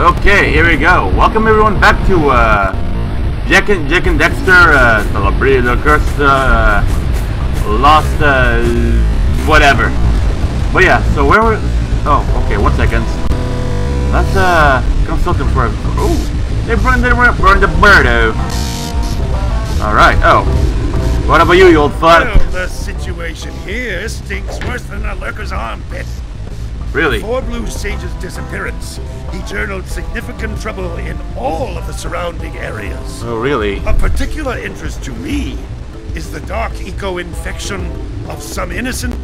Okay, here we go. Welcome everyone back to uh, Jak and Jak and Dexter, uh, Celebrity the Curse, uh, Lost, uh, whatever. But yeah, so where were? Oh, okay. One second. Let's uh consult them for. Oh, they burned the burned the birdo. All right. Oh, what about you, you old fart? Well, the situation here stinks worse than a lurker's armpit. Really? Before Blue Sage's disappearance, he journaled significant trouble in all of the surrounding areas. Oh, really? Of particular interest to me is the dark eco-infection of some innocent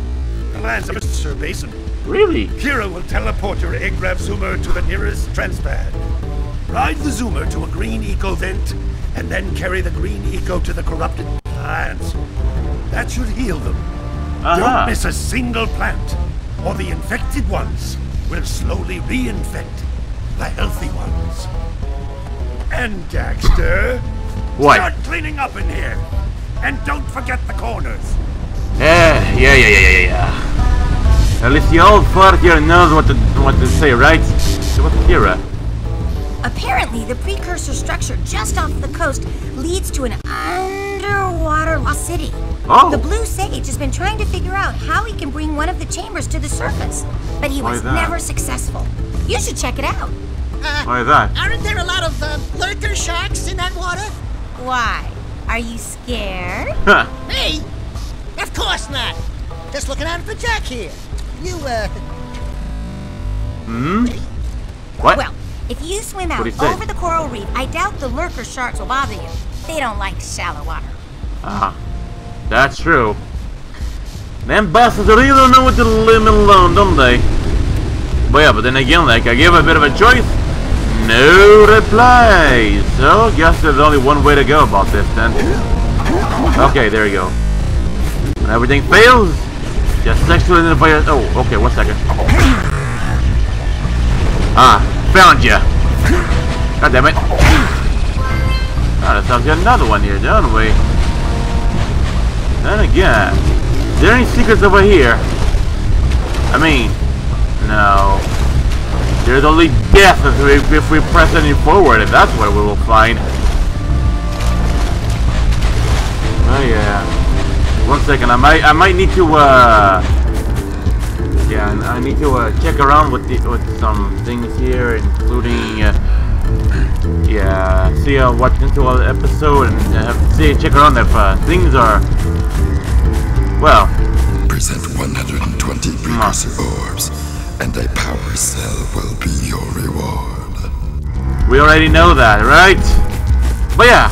of Sir Basin. Really? Keira will teleport your A-Grav Zoomer to the nearest transpad. Ride the Zoomer to a green eco vent, and then carry the green eco to the corrupted plants. That should heal them. Uh-huh. Don't miss a single plant, or the infected ones will slowly reinfect the healthy ones. And Daxter, What? start cleaning up in here, and don't forget the corners. Yeah, yeah, yeah, yeah, yeah, yeah. At least the old fart here knows what to what to say, right? So what's Keira? Uh? Apparently, the precursor structure just off the coast leads to an underwater lost city. Oh. The Blue Sage has been trying to figure out how he can bring one of the chambers to the surface, but he Why was that? never successful. You should check it out. Why that? Aren't there a lot of uh, lurker sharks in that water? Why? Are you scared? Huh. Me? Of course not. Just looking out for Jak here. You, uh, Hmm? What? Well, if you swim out What'd he say? over the coral reef, I doubt the lurker sharks will bother you. They don't like shallow water. Ah, that's true. Them bastards really don't know what to leave me alone, don't they? But yeah, but then again, like, I give a bit of a choice. No reply. So, guess there's only one way to go about this then. Okay, there you go. When everything fails, just sexually identify Oh, okay, one second. Ah, found ya. God damn it. Ah, sounds like another one here, don't we? Then again, is there any secrets over here? I mean, no. There's only death if we, if we press any forward, and that's what we will find. Oh yeah. One second, I might I might need to uh yeah, I need to uh, check around with the with some things here, including uh, yeah, see uh, what's into all the episode and uh, see check around if uh, things are well. Present 120 precursor orbs, and a power cell will be your reward. We already know that, right? But yeah.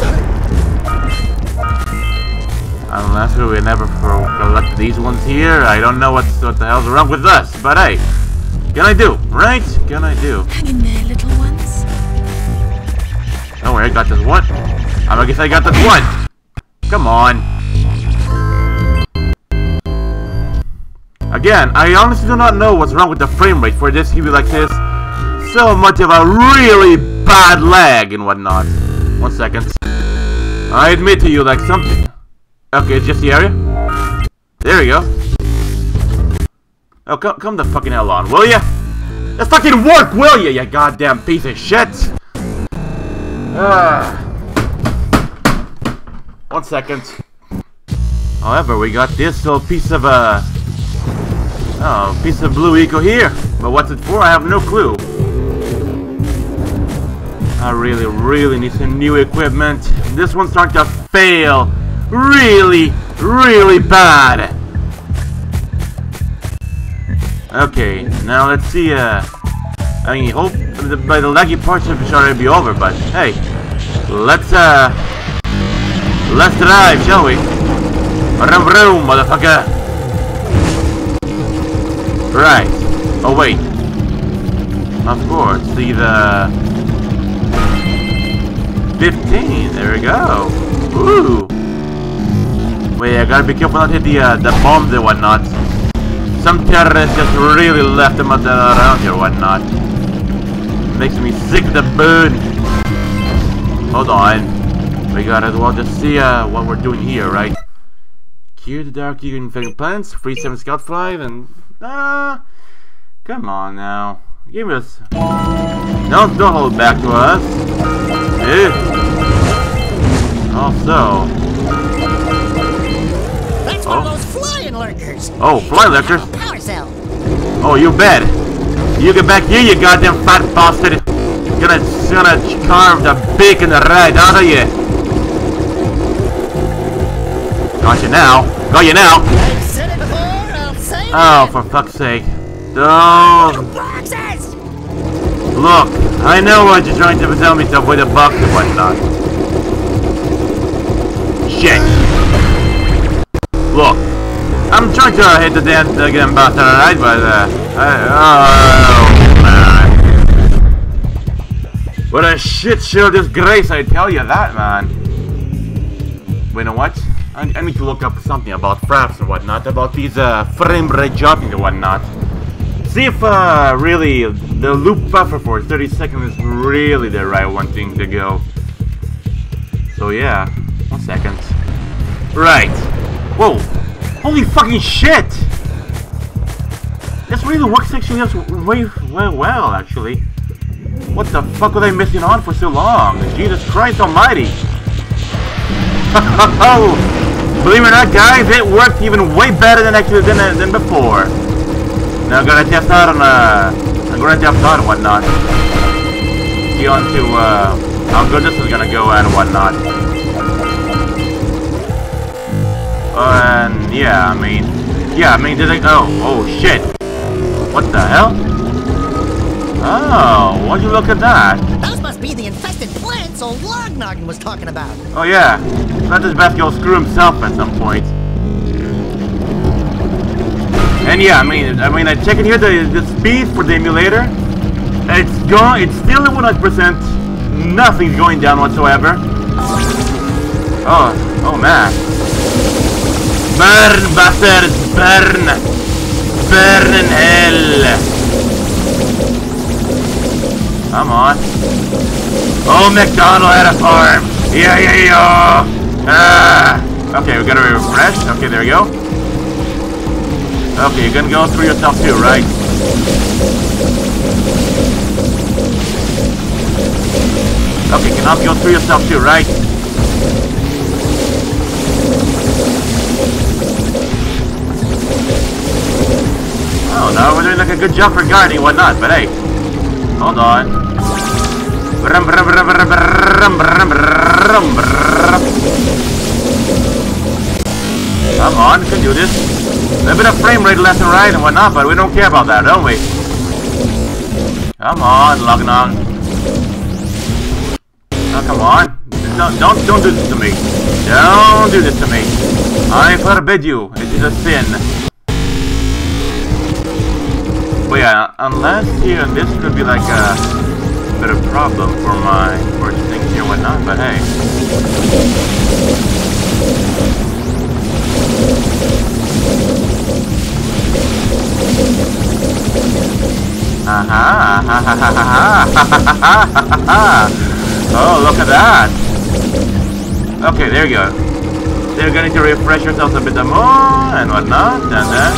Unless we never for- collect these ones here, I don't know what's, what the hell's wrong with us. But hey, can I do, right? Can I do? Hang in there, little ones. Don't worry, I got this one. I guess I got this one. Come on. Again, I honestly do not know what's wrong with the frame rate for this TV like this. So much of a really bad lag and whatnot. One second. I admit to you, like something. Okay, it's just the area. There you go. Oh, come, come the fucking hell on, will ya? Let's fucking work, will ya, you goddamn piece of shit? One second. However, we got this little piece of uh oh piece of blue eco here. But what's it for? I have no clue. I really, really need some new equipment. This one's starting to fail really, really bad. Okay, now let's see. Uh, I mean, hope the, by the laggy parts should already be over. But hey, let's uh, let's drive, shall we? Vroom vroom, motherfucker. Right. Oh wait. Of course, see the 15. There we go. Ooh. Wait, I gotta be careful not to hit the uh, the bombs and whatnot. Some terrorists just really left them around here, whatnot. Makes me sick to the bone. Hold on. We gotta well just see uh, what we're doing here, right? Cure the dark eco infected plants, free seven scout flight, and ah, come on now. Give us. Don't don't hold back to us. Eh? Also. That's one Oh. of those flying lurkers. Oh, fly lurkers? Power cell. Oh, you bet. You get back here, you goddamn fat bastard. Gonna gonna carve the bacon right out of you. Got you now. Got you now. Oh, for fuck's sake. Don't. Look, I know what you're trying to tell me to avoid a box and whatnot. Shit. Look, I'm trying to hit the damn the damn bastard, alright, but uh, I, oh what a shit show disgrace! I tell you that, man. Wait, know what? I, I need to look up something about fraps and whatnot, about these uh, frame rate jumping and whatnot. See if uh, really the loop buffer for 30 seconds is really the right one thing to go. So yeah, one second. Right. Whoa. Holy fucking shit! This really works actually just way, way well, actually. What the fuck was they missing on for so long? Jesus Christ almighty! Believe it or not, guys, it worked even way better than actually than, than before. Now I'm gonna test out on uh, I'm gonna test out and whatnot. See on to uh, how good this is gonna go and whatnot. Uh, and yeah, I mean, yeah, I mean, did I? Oh, oh shit! What the hell? Oh, would you look at that? Those must be the infested plants old Lognoggin was talking about. Oh yeah, let this best go screw himself at some point. And yeah, I mean, I mean, I check in here the the speed for the emulator. It's gone. It's still at 100%. Nothing's going down whatsoever. Oh, oh man. Burn, bastards, burn, burn in hell. Come on. Oh, McDonald had a farm. Yeah, yeah, yeah. Ah. Okay, we gotta refresh. Okay, there we go. Okay, you're gonna go through yourself too, right? Okay, cannot go through yourself too, right? Oh no, we're doing like a good job for guarding and whatnot, but hey. Hold on. Come on, can do this. A little bit of frame rate left and right and whatnot, but we don't care about that, don't we? Come on, Lognon. Oh, come on. Don't, don't, don't do this to me. Don't do this to me. I forbid you. It is a sin. But yeah, unless you, and this could be like a bit of problem for my purchasing here and whatnot, but hey. Aha, ha ha ha ha ha ha ha Oh, look at that! Okay, there you go. They're going to refresh yourselves a bit more and whatnot, and then...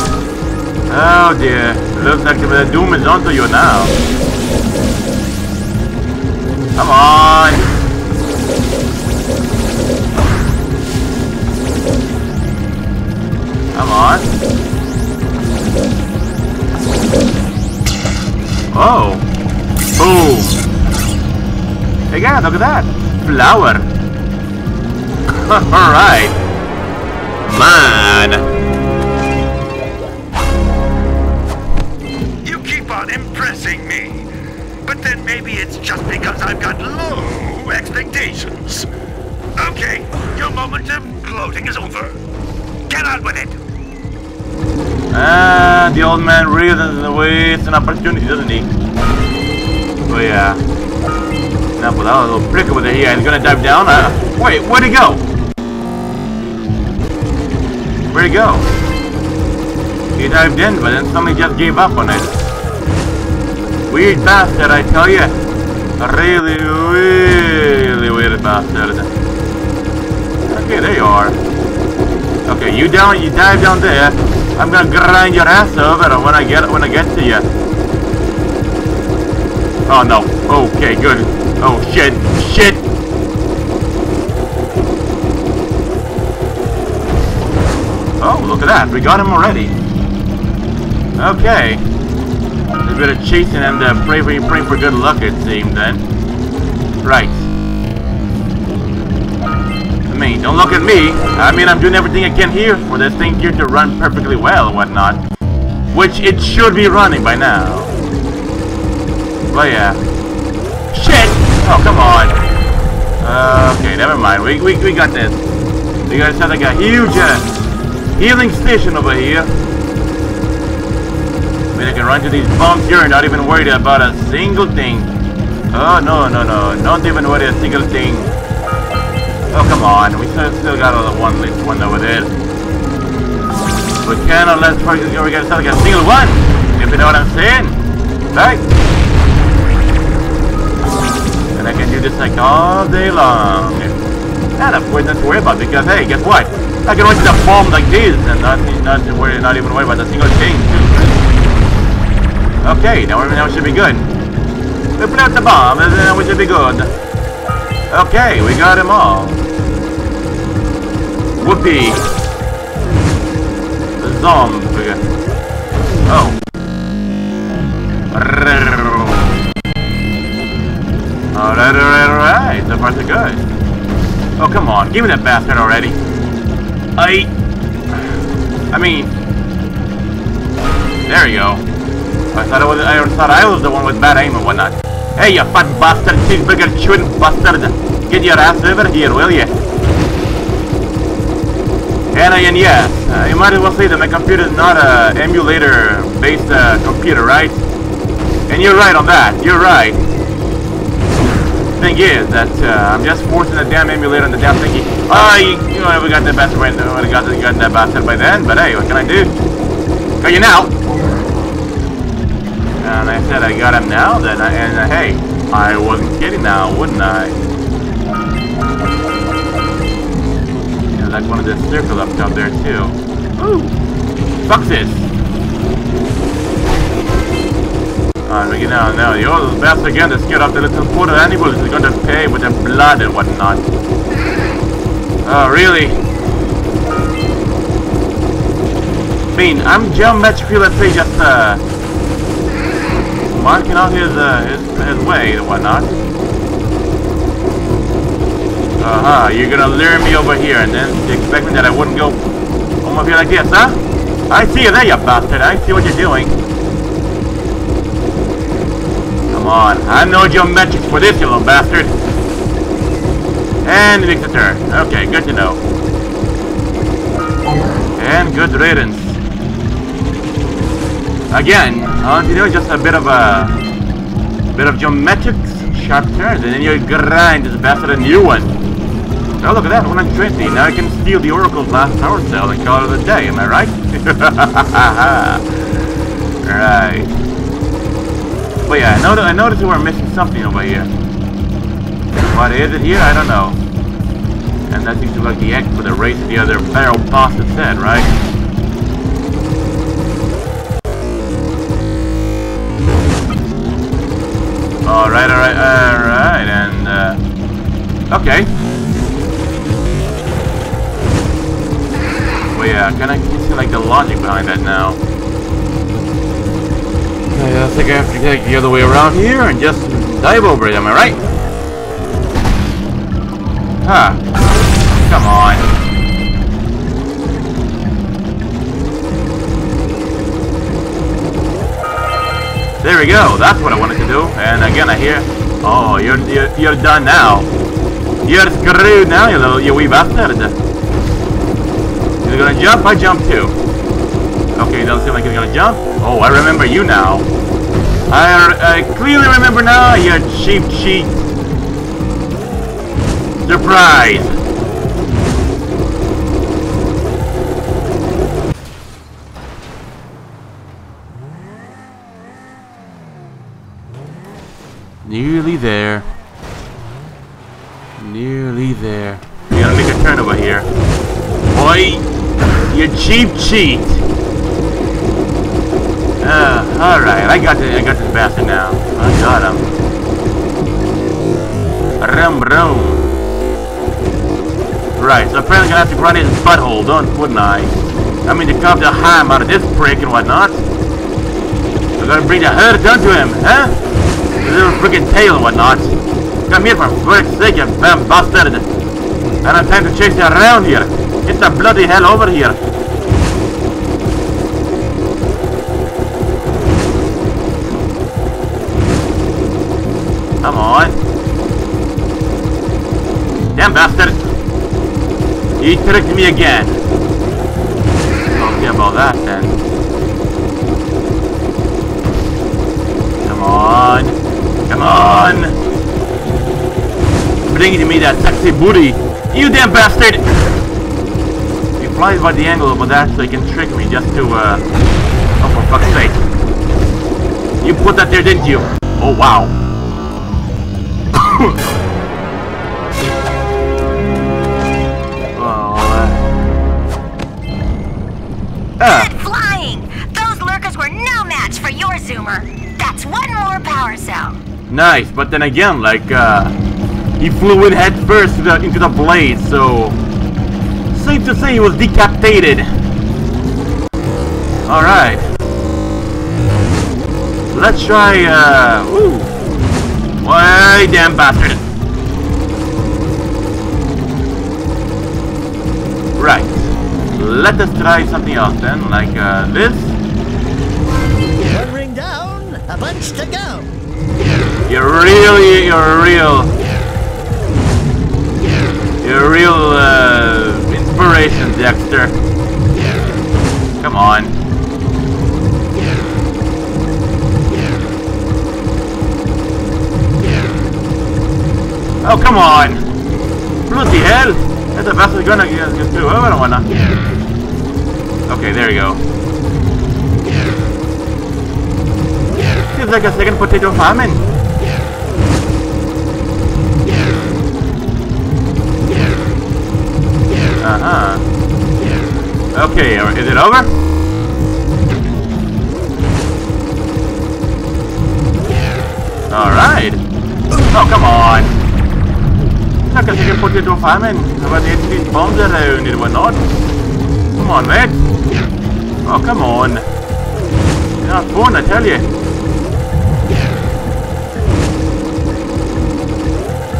Oh dear looks like the doom is onto you now. Come on! Come on. Oh! Boom! Guys, look at that! Flower! Alright! Man! I've got low expectations. Okay, your moment of gloating is over. Get on with it. Ah, the old man really doesn't waste an opportunity, doesn't he? Oh yeah. Now with that little prick over there, yeah, he's gonna dive down. Uh, wait, where'd he go? Where'd he go? He dived in, but then somebody just gave up on it. Weird bastard, I tell you. Really, really weird bastard. Okay, there you are. Okay, you down, you dive down there. I'm gonna grind your ass over when I get when I get to you. Oh no. Okay, good. Oh shit. Shit. Oh, look at that. We got him already. Okay. Bit of chasing and uh, pray for, good luck, it seemed then. Right. I mean, don't look at me. I mean, I'm doing everything I can here for this thing here to run perfectly well and whatnot. Which it should be running by now. But yeah. Shit! Oh, come on. Okay, never mind. We, we, we got this. We got a huge uh, healing station over here. I can run to these bombs here and not even worry about a single thing. Oh, no, no, no. Don't even worry a single thing. Oh, come on. We still, still got all the one, least one over there. We cannot let we gotta start like a single one. If you know what I'm saying. Right? And I can do this like all day long. And of course not to worry about because hey, guess what? I can to the bomb like this and not not worry not even worry about a single thing Okay, now we now should be good. We put out the bomb and then we should be good. Okay, we got them all. Whoopee. Zombie. Oh. Alright, alright, alright. So far so good. Oh, come on. Give me that bastard already. I... I mean... There you go. I thought, it was, I thought I was the one with bad aim and whatnot. Hey, you fat bastard, cheeseburger chewing bastard. Get your ass over here, will you? And, uh, and yes, uh, you might as well say that my computer is not a emulator-based uh, computer, right? And you're right on that. You're right. Thing is that uh, I'm just forcing the damn emulator on the damn thingy. Oh, you, you know, we got the. We got, the, got that bastard by then. But hey, what can I do? Got you now. And I said I got him now. Then I, and uh, hey, I wasn't kidding now, wouldn't I? There's like one of this circle up top there too. Ooh, fuck this. Alright, we down now. You're the best again to scare off the little poor animals is to pay with their blood and whatnot. Oh, really? I mean, I'm geometrically, let's say, just, uh, marking out his, uh, his, his way and whatnot. Uh-huh, you're gonna lure me over here and then expecting that I wouldn't go over here like this, huh? I see you there, you bastard. I see what you're doing. Come on, I know geometrics for this, you little bastard. And it makes a turn. Okay, good to know. And good riddance. Again, all you is just a bit of a bit of geometrics, sharp turns, and then you grind this bastard a new one. Oh, look at that, 120. Now I can steal the Oracle's last power cell and call it a day, am I right? right. But yeah, I, noticed, I noticed we're missing something over here. What is it here? I don't know. And that seems to be like the X for the race the other barrel boss instead, right? Okay. Well, yeah, kind of see, like, the logic behind that now. Okay, I think I have to take the other way around here and just dive over it, am I right? Huh. Come on. There we go. That's what I wanted to do. And again, I hear. Oh, you're you're, you're done now. You're screwed now, you little you wee bastard. You're gonna jump. I jump too. Okay, doesn't seem like you're gonna jump. Oh, I remember you now. I, I clearly remember now. You cheap cheat. Surprise. Nearly there. Nearly there. We gotta make a turn over here. Boy, cheap cheat. Uh, alright, I got this, I got this bastard now. I got him. Brum brum. Right, so apparently I'm gonna have to grind his butthole, don't wouldn't I? I mean to carve the ham out of this prick and whatnot. We're gonna bring the herd down to him, huh? His little freaking tail and whatnot. Come here for frick's sake, you damn bastard. I don't have time to chase you around here. Get the bloody hell over here. Damn bastard. He tricked me again. Okay about that then. Come on. Come on. Bring me that sexy booty. You damn bastard. He flies by the angle but actually can trick me just to uh Oh for fuck's sake. You put that there didn't you? Oh wow. Nice, but then again, like, uh, he flew in head first to the, into the blade, so safe to say he was decapitated. All right, let's try. Uh, ooh, why, damn bastard! Right, let us try something else then, like uh, this. Down, a bunch to go. You're really, you're real. You're real uh, inspiration, Dexter. Come on. Oh, come on! Bloody hell! That's the best we're gonna get get through. I don't wanna. Okay, there you go. Seems like a second potato famine. Uh-huh. Okay, uh, is it over? Alright. Oh, come on. Not gonna take potato famine. About 8 these bombs around and whatnot. Come on, mate. Oh, come on. You're not fun, I tell you.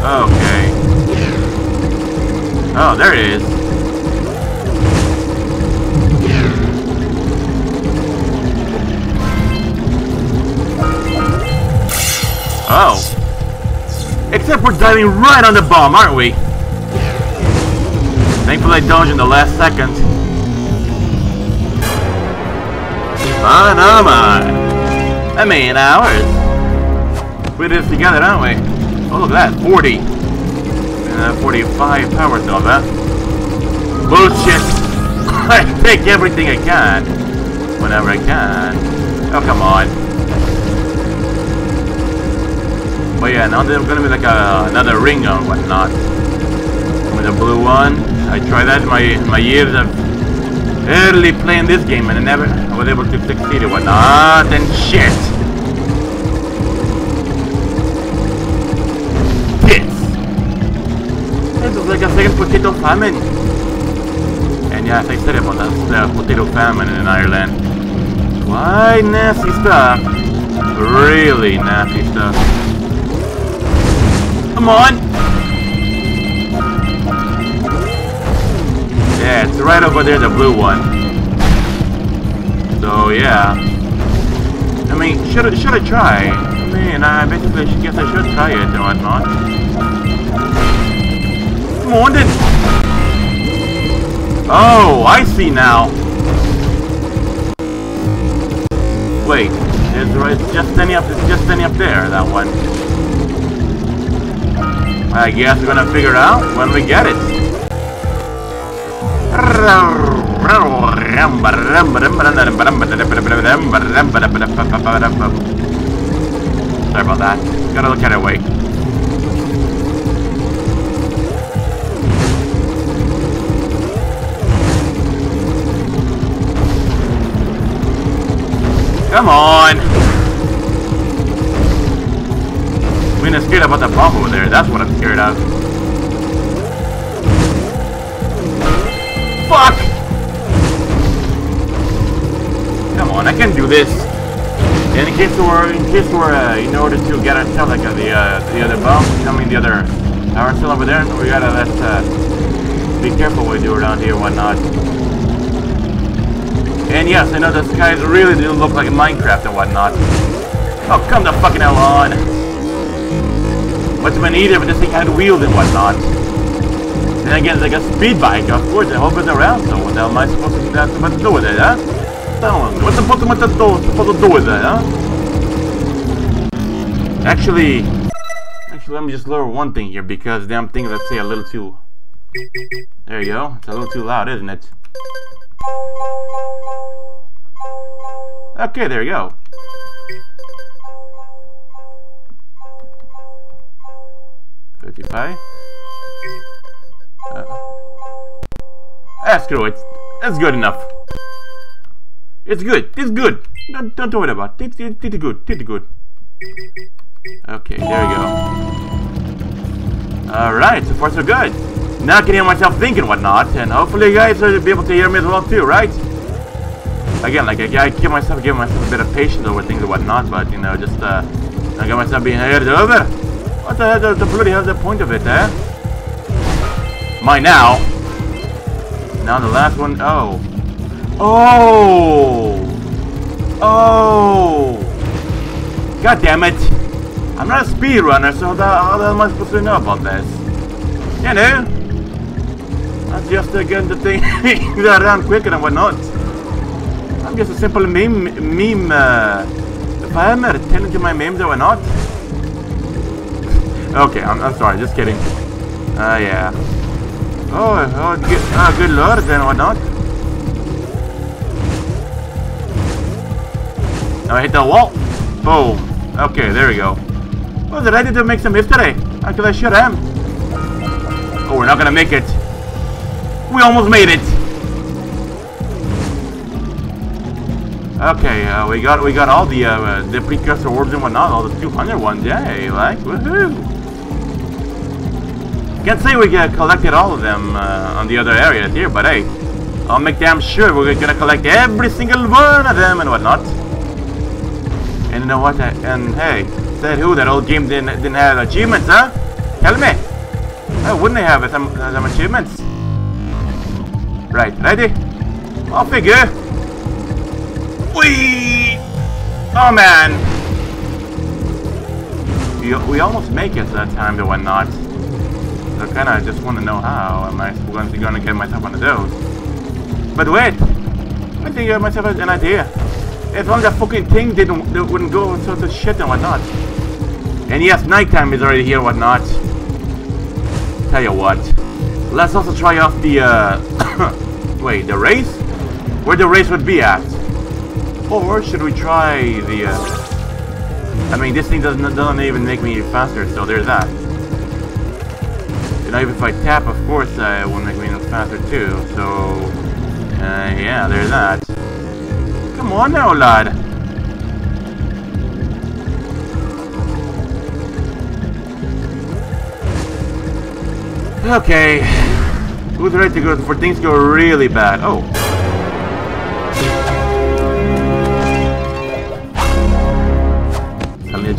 Okay. Oh, there it is. Oh. Except we're diving right on the bomb, aren't we? Thankfully I dodged in the last second. Oh no. I mean, ours. We did this together, aren't we? Oh, look at that. 40. Uh, 45 power cell, huh? Bullshit. I take everything I can. Whenever I can. Oh, come on. But yeah, now there's gonna be like a, another ring or whatnot. With a blue one. I tried that in my, my years of early playing this game and I never was able to succeed or whatnot. And shit. Famine. And yeah, I said about that, potato famine in Ireland. Quite nasty stuff. Really nasty stuff. Come on! Yeah, it's right over there, the blue one. So yeah. I mean, should I, should I try? I mean, I basically guess I should try it and whatnot. Come on then! Oh, I see now! Wait, it's, it's just standing up, it's just standing up there, that one. I guess we're gonna figure it out when we get it. Sorry about that. Gotta look at it wait. Come on! I mean, I'm scared about the bomb over there. That's what I'm scared of. Fuck! Come on, I can do this. And in case we're, in case we're, uh, in order to get ourselves like uh, the, uh, the other bomb, I the other power cell over there, we gotta let, uh, be careful what we do around here whatnot. And yes, I know the skies really do look like Minecraft and whatnot. Oh, come the fucking hell on! Of an easier if this thing had wheels and whatnot. Then again, it's like a speed bike, of course, I hope it's around, so what the hell am I supposed to, supposed to do with it, huh? What's the supposed what's the supposed to do with it, huh? Actually, actually, let me just lower one thing here, because damn thing, let's say a little too... There you go, it's a little too loud, isn't it? Okay, there you go. Thirty-five. Uh, ah, screw it. That's good enough. It's good. It's good. Don't don't worry about it. It's, it's, good. It's good. Okay, there we go. Alright, so far so good. Now I can hear myself thinking whatnot, and hopefully you guys will be able to hear me as well too, right? Again, like I, I give myself give myself a bit of patience over things and whatnot, but you know, just uh I get myself being heard over. What the hell the, the bloody hell's the point of it, eh? My now. Now the last one oh. Oh Oh. God damn it! I'm not a speedrunner, so the, how the hell am I supposed to know about this? You know? That's just again the thing run quicker and whatnot. I'm just a simple meme, meme uh, farmer telling you my memes or not. okay, I'm, I'm sorry, just kidding. Uh, yeah. Oh, oh good, oh, good lord, then whatnot. Now I hit the wall. Boom. Okay, there we go. Was ready to make some history? Actually, I sure am. Oh, we're not gonna make it. We almost made it. Okay, uh, we got we got all the uh, the precursor orbs and whatnot, all the 200 ones. Yay! Like woohoo! Can't say we uh, collected all of them uh, on the other areas here, but hey, I'll make damn sure we're gonna collect every single one of them and whatnot. And you know what? And hey, said who? That old game didn't didn't have achievements, huh? Tell me. Why wouldn't they have some some achievements? Right, ready? I'll figure. Whee! Oh man! We, we almost make it that time to whatnot. So kinda just wanna know how am I going to gonna get myself one of those. But wait! I think I have myself an idea. If only the fucking thing didn't that wouldn't go so to shit and whatnot. And yes, nighttime is already here whatnot. Tell you what. Let's also try off the uh wait, the race? Where the race would be at. Or should we try the uh I mean this thing doesn't doesn't even make me faster, so there's that. Know, even if I tap of course uh, it will make me faster too, so uh, yeah, there's that. Come on now, lad. Okay. Who's ready to go for things go really bad? Oh.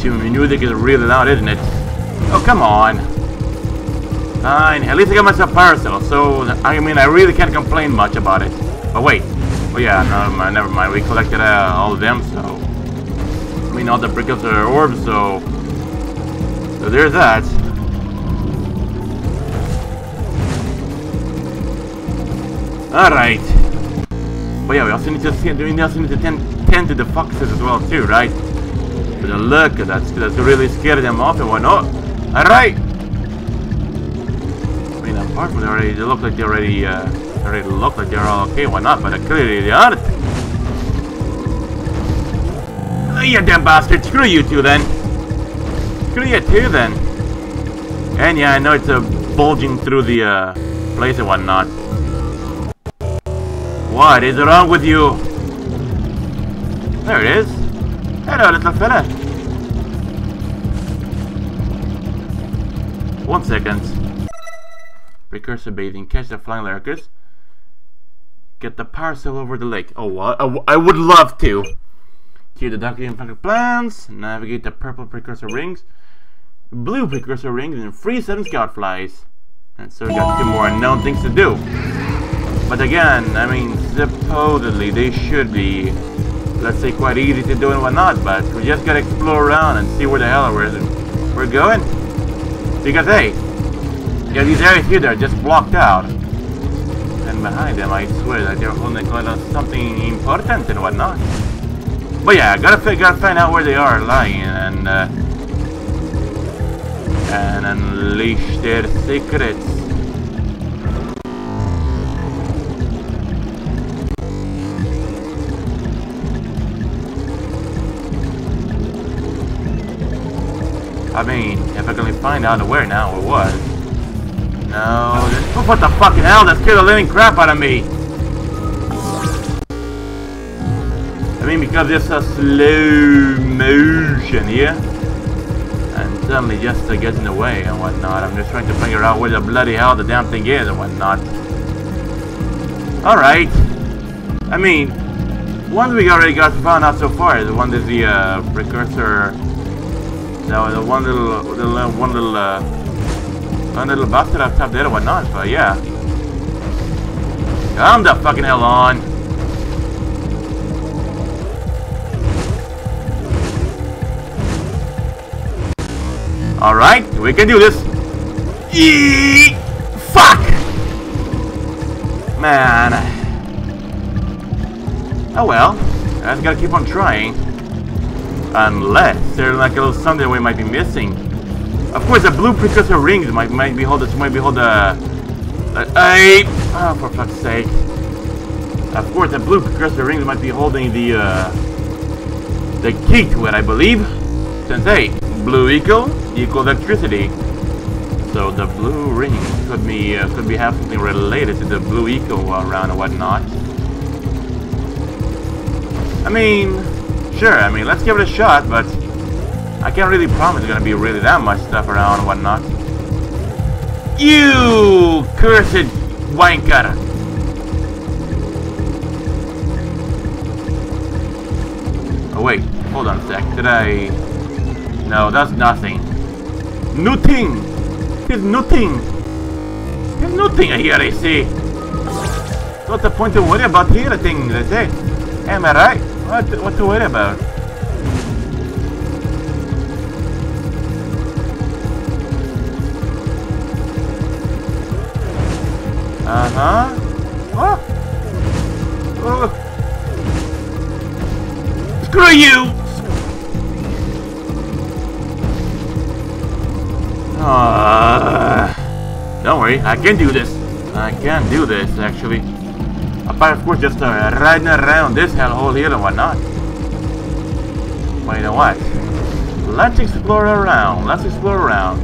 Mean, the music is really loud, isn't it? Oh, come on. Fine. At least I got myself cell, so I mean, I really can't complain much about it. But wait. Oh yeah, no, never mind. We collected uh, all of them, so... I mean, all the brickets are orbs, so... So there's that. Alright. But yeah, we also need to see, we also need to tend, tend to the foxes as well too, right? But look at that, that's really scared them off and whatnot. Alright! I mean, apart from they already, they look like they already, uh, already look like they're all okay, why not? But clearly they aren't. Oh, you damn bastard, screw you two then. Screw you too then. And yeah, I know it's uh, bulging through the uh, place and whatnot. What is wrong with you? There it is. Hello, little fella. One second. Precursor Basin. Catch the flying lurkers. Get the parcel over the lake. Oh, what? I would love to. Cue the darkly infected plants. Navigate the purple precursor rings. Blue precursor rings and free seven scout flies. And so we got two more unknown things to do. But again, I mean, supposedly they should be, let's say, quite easy to do and whatnot, but we just gotta explore around and see where the hell we're, we're going. Because, hey, yeah, these areas here, they're just blocked out. And behind them, I swear that they're holding something important and whatnot. But yeah, gotta, gotta find out where they are lying and, uh, and unleash their secrets. I mean, if I can find out where now or what. No, this, what the fucking hell? That scared the living crap out of me. I mean, because it's a slow motion here. And suddenly just uh, gets in the way and whatnot. I'm just trying to figure out where the bloody hell the damn thing is and whatnot. Alright. I mean, one we already got found out so far, the one is the uh, precursor no, the one little, the one little, uh, one little bastard up top there or whatnot, but yeah. Come the fucking hell on. Alright, we can do this. Eee! Fuck! Man. Oh well. I just gotta keep on trying. Unless there's like a little something we might be missing. Of course, the blue precursor rings might might be hold might be hold a. a oh, for fuck's sake! Of course, the blue precursor rings might be holding the uh, the key to it, I believe. Since hey, blue equal equal electricity. So the blue ring could be uh, could be have something related to the blue eco around and whatnot. I mean, Sure, I mean, let's give it a shot, but I can't really promise there's gonna be really that much stuff around and whatnot. You cursed wanker! Oh wait, hold on a sec. Did I... No, that's nothing. Nothing! It's nothing! There's nothing here, I see. What's the point of worry about here I say? Am I right? What, what to worry about? Uh-huh. Oh. Oh. Screw you! Uh, don't worry, I can do this. I can do this, actually. But of course, just uh, riding around this hellhole here and whatnot. You know what? Let's explore around. Let's explore around.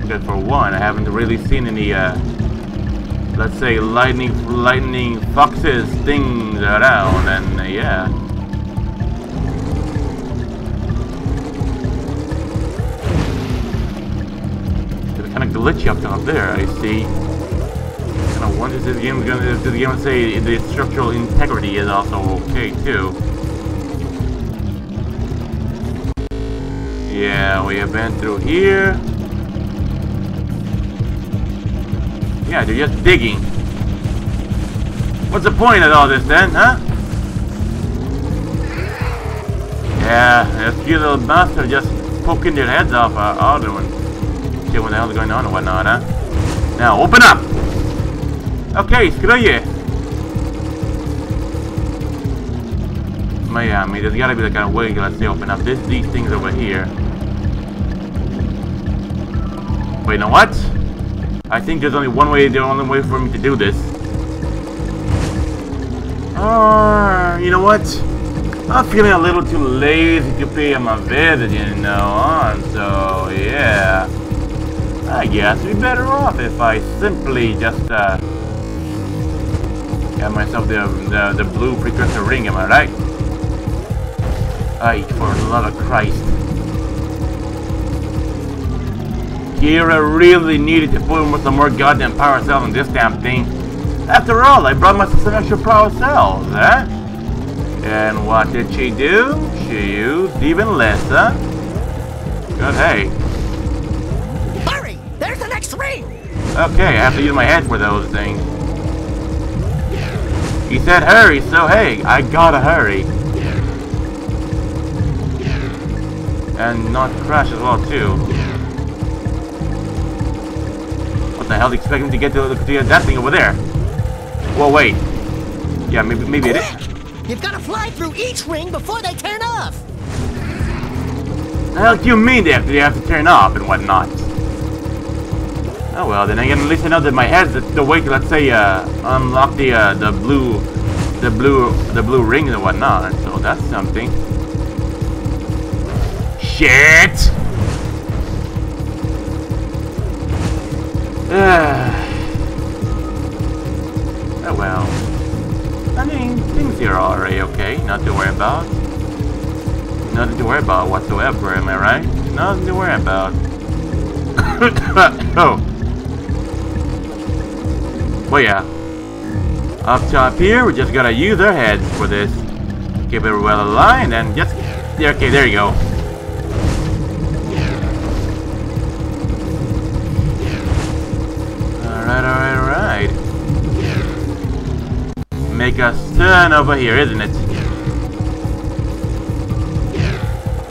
Because for one, I haven't really seen any, uh, let's say, lightning, lightning foxes things around, and uh, yeah. It's kind of glitchy up top there, I see of wonder if the game going to, the game say the structural integrity is also okay too. Yeah, we have been through here. Yeah, they're just digging. What's the point of all this then, huh? Yeah, this few little bastard just poking their heads off uh, all doing. See what the hell's going on and whatnot, huh? Now, open up! Okay, screw you. Miami, there's gotta be like kind of way let's say open up this these things over here. Wait, you know what? I think there's only one way, the only way for me to do this. Uh, you know what? I'm feeling a little too lazy to pay my visit, you know, so yeah. I guess we better off if I simply just, uh, Got myself the, the, the blue precursor ring, am I right? Aye, for the love of Christ. Keira really needed to put some more goddamn power cells in this damn thing. After all, I brought myself some extra power cells, eh? And what did she do? She used even less, huh? Good, hey. Hurry! There's the next ring! Okay, I have to use my head for those things. He said hurry, so hey, I gotta hurry. And not crash as well, too. What the hell do you expect me to get to, to that thing over there? Well, wait. Yeah, maybe maybe it is. You've got to fly through each ring before they turn off! The hell do you mean they have to, they have to turn off and whatnot? Oh well, then again, at least I know that my head's the, way let's say, uh, unlock the, uh, the blue, the blue, the blue ring and whatnot, so that's something. Shit! oh well. I mean, things here are already okay, not to worry about. Nothing to worry about whatsoever, am I right? Nothing to worry about. oh. Well, yeah. Up top here, we just gotta use our heads for this. Keep it well aligned and just... Yeah, okay, there you go. Alright, alright, alright. Make us turn over here, isn't it?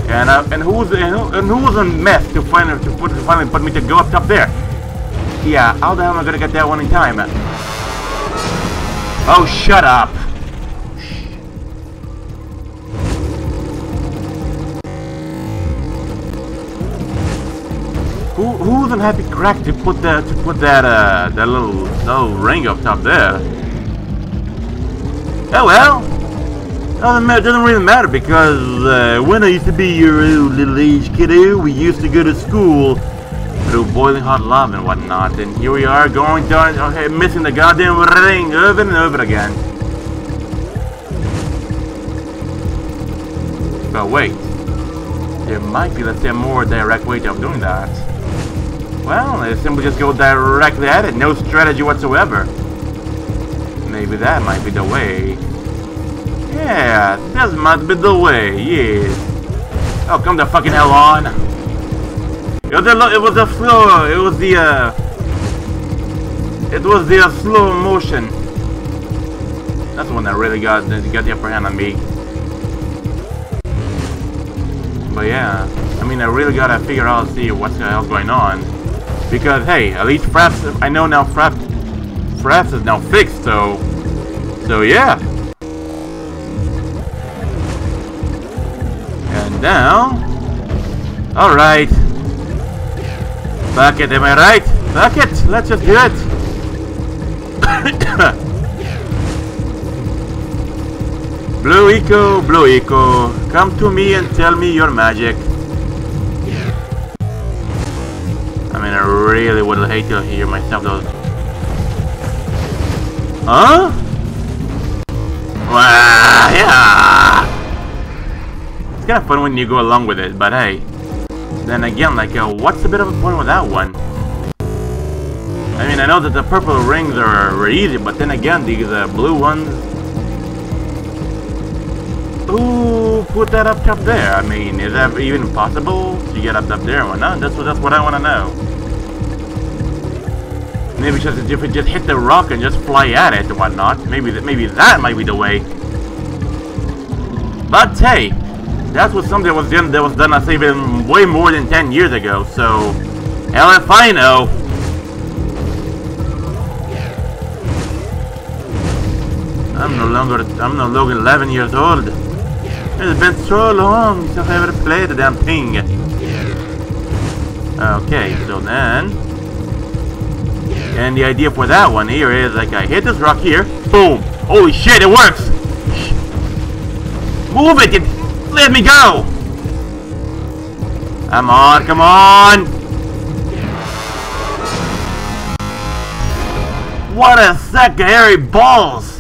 And uh, and who's and, who, and was a mess to finally to put to finally put me to go up top there? Yeah, how the hell am I gonna get that one in time? Oh, shut up! Who who's an happy crack to put that to put that uh that little little ring up top there? Oh well, doesn't matter. Doesn't really matter because uh, when I used to be your little age kiddo, we used to go to school through boiling hot lava and whatnot. And here we are going down, okay, missing the goddamn ring over and over again. But wait, there might be, let's say, a more direct way of doing that. Well, I simply just go directly at it, no strategy whatsoever. Maybe that might be the way. Yeah, that must be the way, yes. Oh, come the fucking hell on. It was the, it was the slow, it was the, uh, it was the uh, slow motion. That's the one that really got, got the upper hand on me. But yeah, I mean, I really gotta figure out, see what the hell's going on. Because, hey, at least Fraps, I know now Fraps, Fraps is now fixed, so, so yeah. And now, alright. Fuck it, am I right? Fuck it, let's just do it. Blue Eco, Blue Eco, come to me and tell me your magic. I mean, I really would hate to hear myself though. Huh? Wow, yeah. It's kind of fun when you go along with it, but hey. Then again, like, uh, what's the bit of a point with that one? I mean, I know that the purple rings are, are easy, but then again, these blue ones... Who put that up top there? I mean, is that even possible to get up top there or not? That's what, that's what I want to know. Maybe just if just hit the rock and just fly at it and whatnot. Maybe that maybe that might be the way. But hey, that's what something that was done that was done I say even way more than 10 years ago, so hell I know. I'm no longer I'm no longer 11 years old. It's been so long since I ever played the damn thing. Okay, so then and the idea for that one here is like I hit this rock here, boom. Holy shit, it works! Move it! Let me go! Come on, come on! What a sack of hairy balls!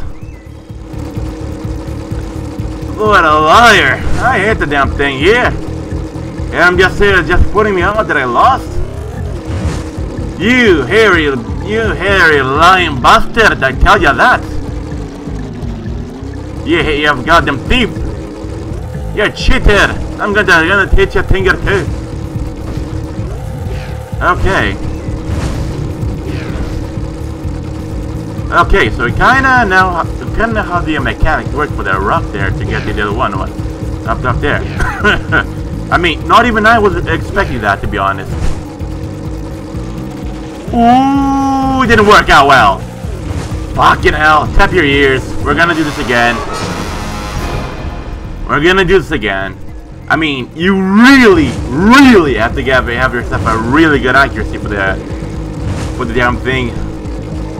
What a liar! I hate the damn thing here. And I'm just here, just putting me out that I lost. You hairy, you hairy lying bastard! I tell you that. You, you goddamn thief. You cheater! I'm gonna, gonna hit your finger too. Okay. Okay, so we kinda know kinda how the mechanics work for that rock there to get the other one. What? Up, up there. I mean, not even I was expecting that to be honest. Ooh, it didn't work out well. Fucking hell, tap your ears. We're gonna do this again. We're gonna do this again. I mean, you really, really have to get, have yourself a really good accuracy for the for the damn thing.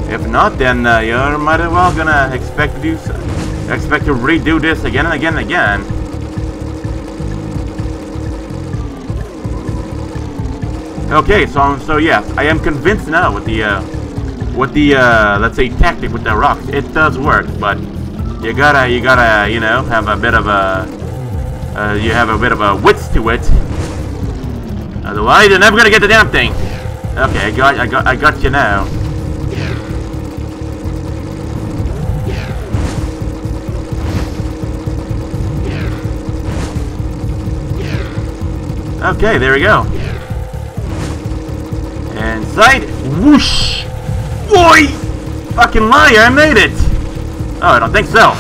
If not, then uh, you might as well gonna expect to do expect to redo this again and again and again. Okay, so so yes, I am convinced now with the uh, with the uh, let's say tactic with the rocks. It does work, but you gotta you gotta you know have a bit of a uh, you have a bit of a wits to it. Otherwise, you're never gonna get the damn thing. Okay, I got I got I got you now. Okay, there we go. And sight, whoosh! Boy! Fucking liar, I made it! Oh, I don't think so.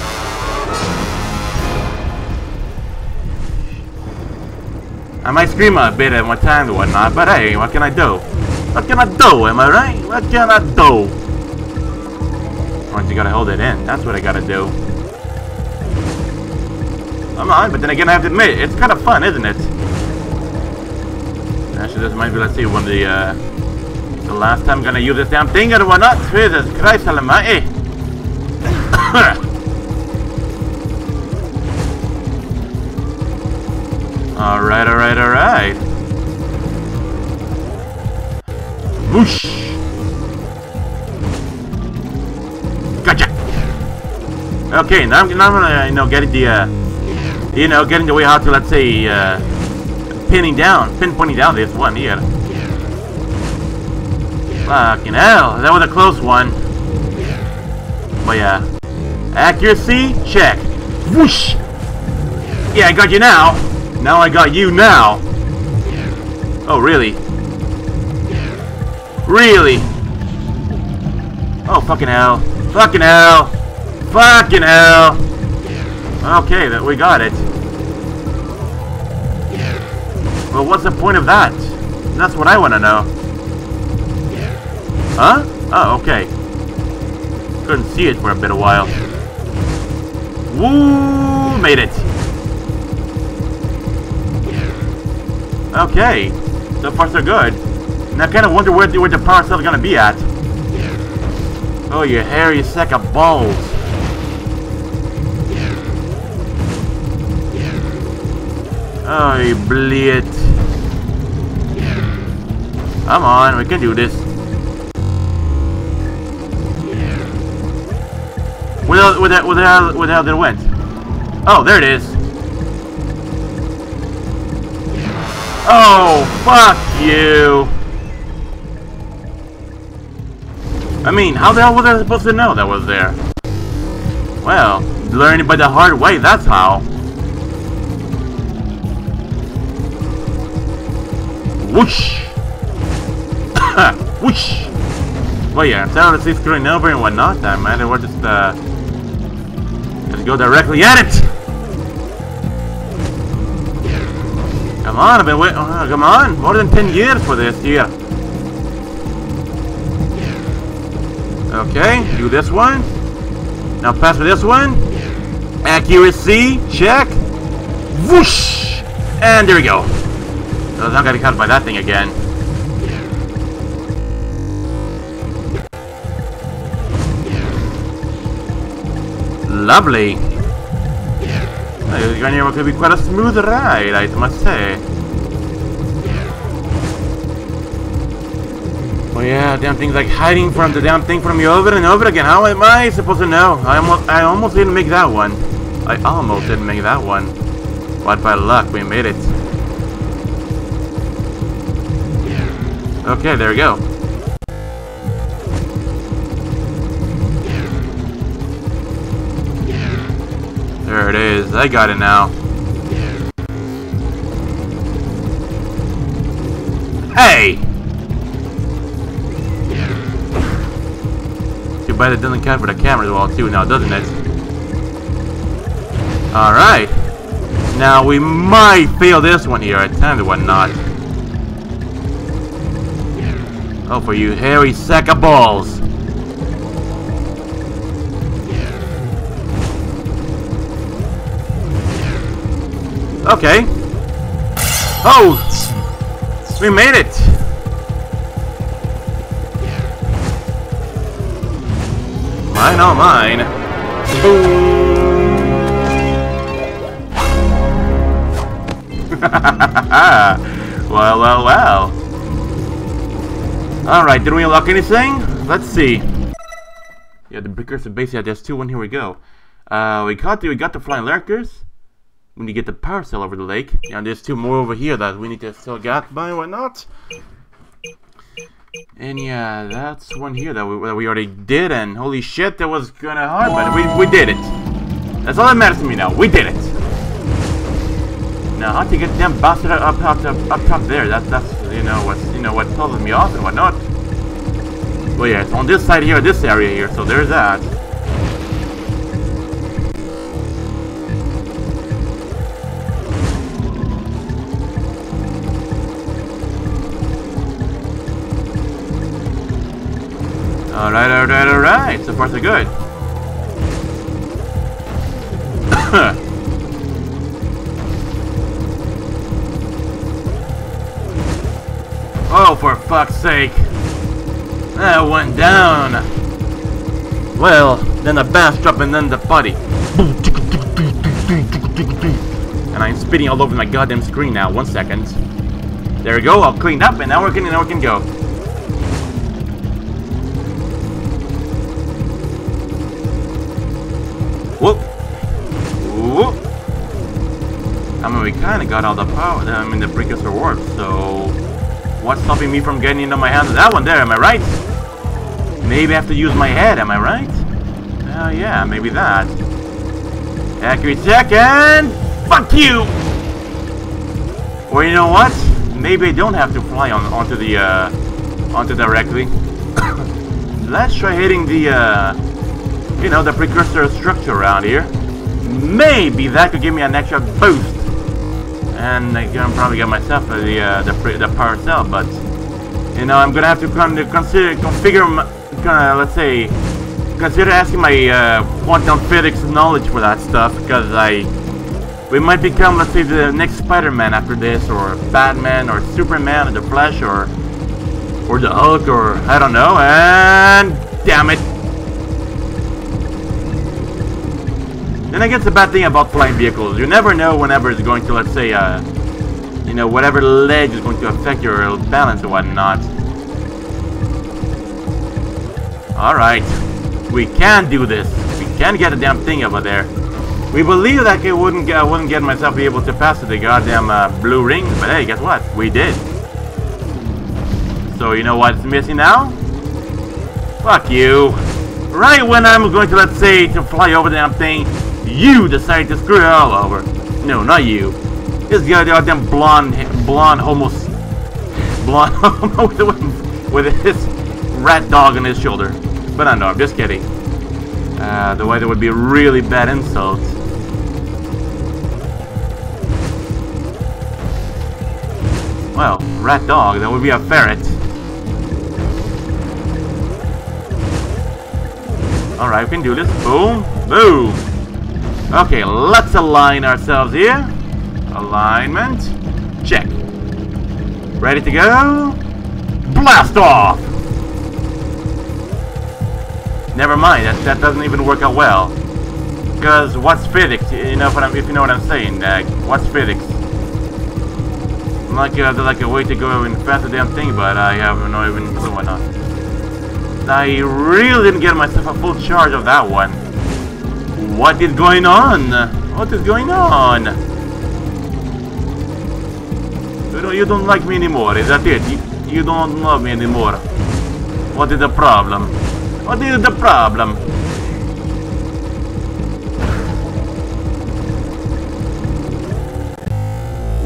I might scream a bit at one time and whatnot, but hey, what can I do? What can I do, am I right? What can I do? Once you gotta hold it in, that's what I gotta do. Come on, but then again I have to admit, it's kind of fun, isn't it? Actually, this might be, let's see, one of the, uh, the last time I'm gonna use this damn thing or whatnot. Jesus Christ almighty. Alright, alright, alright. Whoosh! Gotcha! Okay, now I'm, now I'm gonna, you know, get the, uh, you know, getting the way how to, let's say, uh, pinning down, pinpointing down this one here. Fucking hell, that was a close one. But yeah. Accuracy, check. Whoosh! Yeah, I got you now. Now I got you now. Oh, really? Really? Oh, fucking hell. Fucking hell. Fucking hell. Okay, that we got it. Well, what's the point of that? That's what I want to know. Huh? Oh, okay. Couldn't see it for a bit of while. Woo! Made it. Okay. So far so good. And I kind of wonder where the, where the power cell is going to be at. Oh, you hairy sack of balls. Oh, you bleed. Come on, we can do this. Where where where the the hell went? Oh, there it is. Oh, fuck you. I mean, how the hell was I supposed to know that was there? Well, learning by the hard way, that's how. Whoosh! Whoosh! Well, yeah, instead of see screwing over and whatnot, might as well just, uh, just go directly at it! Come on, I've been waiting, uh, come on, more than 10 years for this here. Okay, do this one. Now pass for this one. Accuracy, check. Whoosh! And there we go. I'm not gonna cut by that thing again. Lovely. It's going to be quite a smooth ride, I must say. Oh yeah, damn thing's like hiding from the damn thing from you over and over again. How am I supposed to know? I almost, I almost didn't make that one. I almost didn't make that one. But by luck, we made it. Okay, there we go. I got it now. Hey! Too bad it doesn't count for the camera as well too now, doesn't it? Alright. Now we might fail this one here. I tend to what not. Oh, for you hairy sack of balls. Okay. Oh! We made it! Mine, oh mine. Boom! well, well, well. Alright, did we unlock anything? Let's see. Yeah, the precursor base, yeah, there's two, one, here we go. Uh, we got the, we got the flying lurkers. We need to get the power cell over the lake. And there's two more over here that we need to still get by, why not? And yeah, that's one here that we, that we already did, and holy shit, that was kinda hard, but we, we did it. That's all that matters to me now, we did it. Now, how to get them bastard up, up, up, up top there, that, that's, you know, what's, you know, what pulls me off and whatnot. Well, yeah, it's on this side here, this area here, so there's that. Alright, alright, alright. So far so good. oh, for fuck's sake. That went down. Well, then the bass drop and then the body. And I'm spitting all over my goddamn screen now. One second. There we go. I'll clean up and now we can now we can go. Kind of got all the power, I mean, the precursor warp, so... What's stopping me from getting into my hands that one there, am I right? Maybe I have to use my head, am I right? Uh, yeah, maybe that. Accurate check, and... Fuck you! Or you know what? Maybe I don't have to fly on onto the, uh... Onto directly. Let's try hitting the, uh you know, the precursor structure around here. Maybe that could give me an extra boost. And I can probably get myself the uh, the, the power cell, but you know, I'm gonna have to of consider configure, my, let's say, consider asking my uh, quantum physics knowledge for that stuff because I we might become, let's say, the next Spider-Man after this, or Batman, or Superman, or the Flash, or or the Hulk, or I don't know. And damn it. Then I guess the bad thing about flying vehicles, you never know whenever it's going to, let's say, uh, you know, whatever ledge is going to affect your balance or whatnot. Alright. We can do this. We can get a damn thing over there. We believe that I wouldn't get, I wouldn't get myself be able to pass the goddamn uh, blue ring, but hey, guess what? We did. So you know what's missing now? Fuck you. Right when I'm going to, let's say, to fly over the damn thing, you decide to screw it all over. No, not you. This guy, goddamn blonde, blonde, almost blonde, with, with his rat dog on his shoulder. But I know, I'm just kidding. Uh, the way that would be a really bad insult. Well, rat dog, that would be a ferret. Alright, we can do this. Boom, boom. Okay, let's align ourselves here. Alignment. Check. Ready to go? Blast off! Never mind, that, that doesn't even work out well. Because what's physics? You know I'm, if you know what I'm saying. Uh, what's physics? I'm like uh, like a way to go and even faster damn thing, but I have no even clue what not. I really didn't get myself a full charge of that one. What is going on? What is going on? You don't, you don't like me anymore, is that it? You, you don't love me anymore. What is the problem? What is the problem?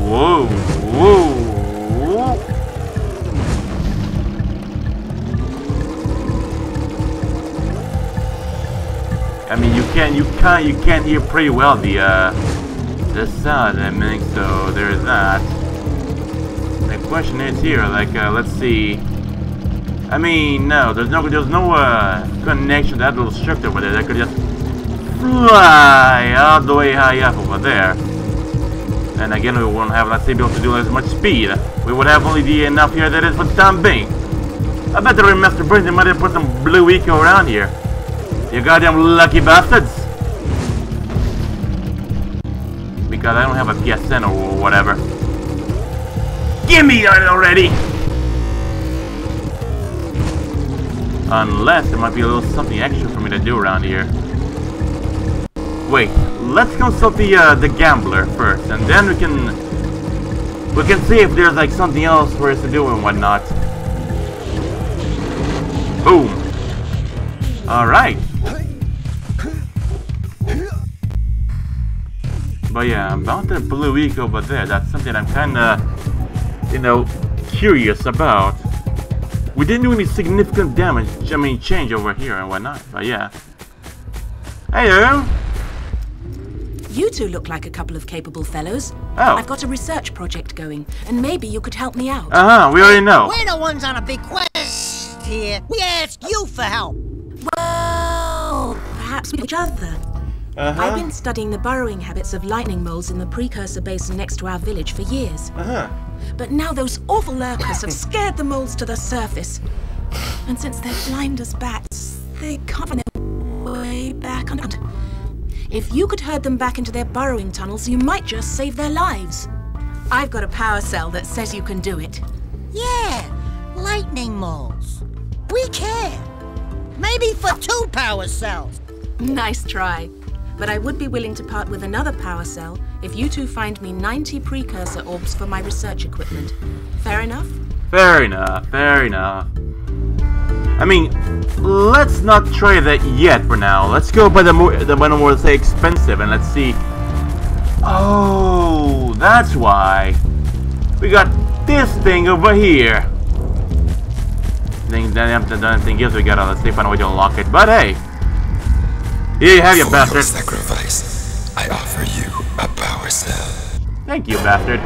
Whoa, whoa. Can you can you can hear pretty well the uh, the sound I mean so there's that. The question is here, like, uh, let's see. I mean, no, there's no there's no uh, connection to that little structure over there that could just fly all the way high up over there. And again, we won't have, say, be able to do as much speed. We would have only the enough here that is for the time being. I bet the Master Bridge might have put some blue eco around here. You goddamn lucky bastards! Because I don't have a PSN or whatever. Give me it already! Unless there might be a little something extra for me to do around here. Wait, let's consult the uh, the gambler first, and then we can we can see if there's like something else for us to do and whatnot. Boom. All right. But yeah, about the blue eco over there, that's something I'm kind of, you know, curious about. We didn't do any significant damage, I mean, change over here and whatnot, but yeah. Heyo! You two look like a couple of capable fellows. Oh. I've got a research project going, and maybe you could help me out. Uh-huh, we already know. We're the ones on a big quest here. We asked you for help. Well, perhaps with each other. Uh-huh. I've been studying the burrowing habits of lightning moles in the precursor basin next to our village for years. Uh-huh. But now those awful lurkers have scared the moles to the surface. And since they're blind as bats, they can't find their way back underground. If you could herd them back into their burrowing tunnels, you might just save their lives. I've got a power cell that says you can do it. Yeah, lightning moles. We can. Maybe for two power cells. Nice try. But I would be willing to part with another power cell if you two find me 90 precursor orbs for my research equipment. Fair enough? Fair enough, fair enough. I mean, let's not try that yet for now. Let's go by the more, the one more, say, expensive, and let's see. Oh, that's why. We got this thing over here. Thing, then the other thing is we gotta, let's see, find a way to unlock it. But hey, here you have your For bastard. sacrifice, I offer you a power cell. Thank you, bastard.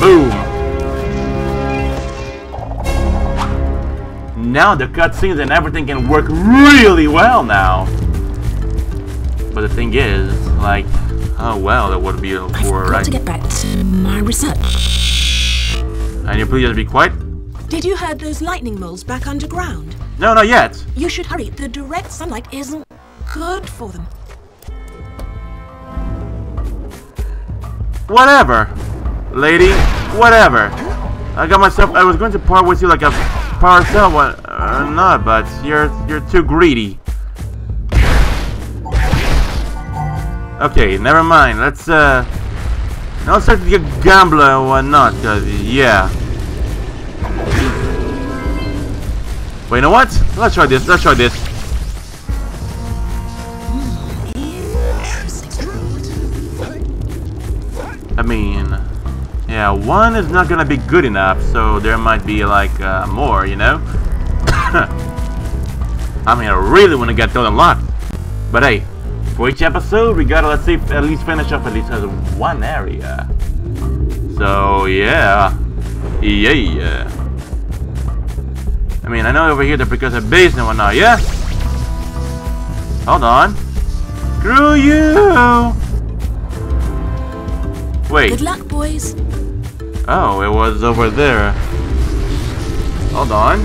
Boom. Now the cutscenes and everything can work really well now. But the thing is, like, oh well, that would be a I've poor, got right? to get back to my research. And you please just be quiet? Did you herd those lightning moles back underground? No, not yet. You should hurry. The direct sunlight isn't good for them. Whatever. Lady, whatever. I got myself, I was going to part with you like a parcel, but uh, not, but you're, you're too greedy. Okay, never mind. Let's, uh, now let's start to get gambler and whatnot, cause, yeah. Wait, you know what? Let's try this, let's try this. I mean, yeah, one is not gonna be good enough, so there might be like uh, more, you know? I mean, I really want to get those unlocked. But hey, for each episode, we gotta, let's see, at least finish up at least as one area. So, yeah. Yeah. I mean, I know over here the precursor base and whatnot, yeah? Hold on. Screw you! Wait. Good luck, boys. Oh, it was over there. Hold on.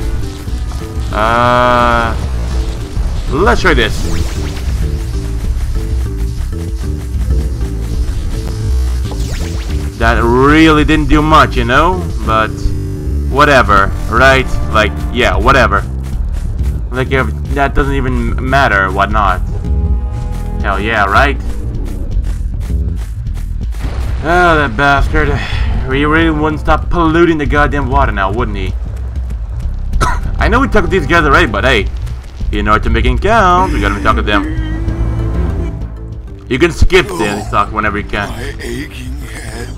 Uh, let's try this. That really didn't do much, you know? But whatever, right? Like, yeah, whatever. Like, if that doesn't even matter, whatnot. Hell yeah, right? Oh, that bastard. He really wouldn't stop polluting the goddamn water now, wouldn't he? I know we talked these guys already, but hey, in order to make it count, we gotta be talking to them. You can skip oh, this talk whenever you can. My aching head.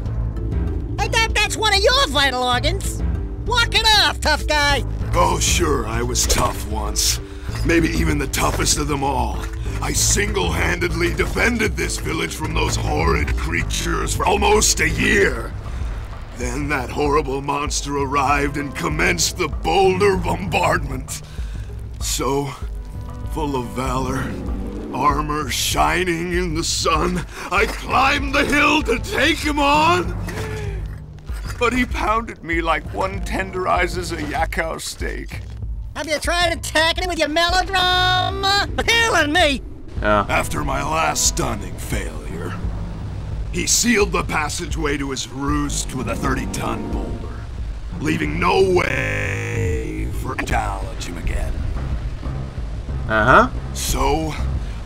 That's one of your vital organs. Walk it off, tough guy. Oh, sure, I was tough once. Maybe even the toughest of them all. I single-handedly defended this village from those horrid creatures for almost a year. Then that horrible monster arrived and commenced the boulder bombardment. So, full of valor, armor shining in the sun, I climbed the hill to take him on. But he pounded me like one tenderizes a yakow steak. Have you tried attacking him with your melodrama? Killing me! Yeah. After my last stunning failure, he sealed the passageway to his roost with a 30-ton boulder, leaving no way for to challenge him again. Uh-huh. So,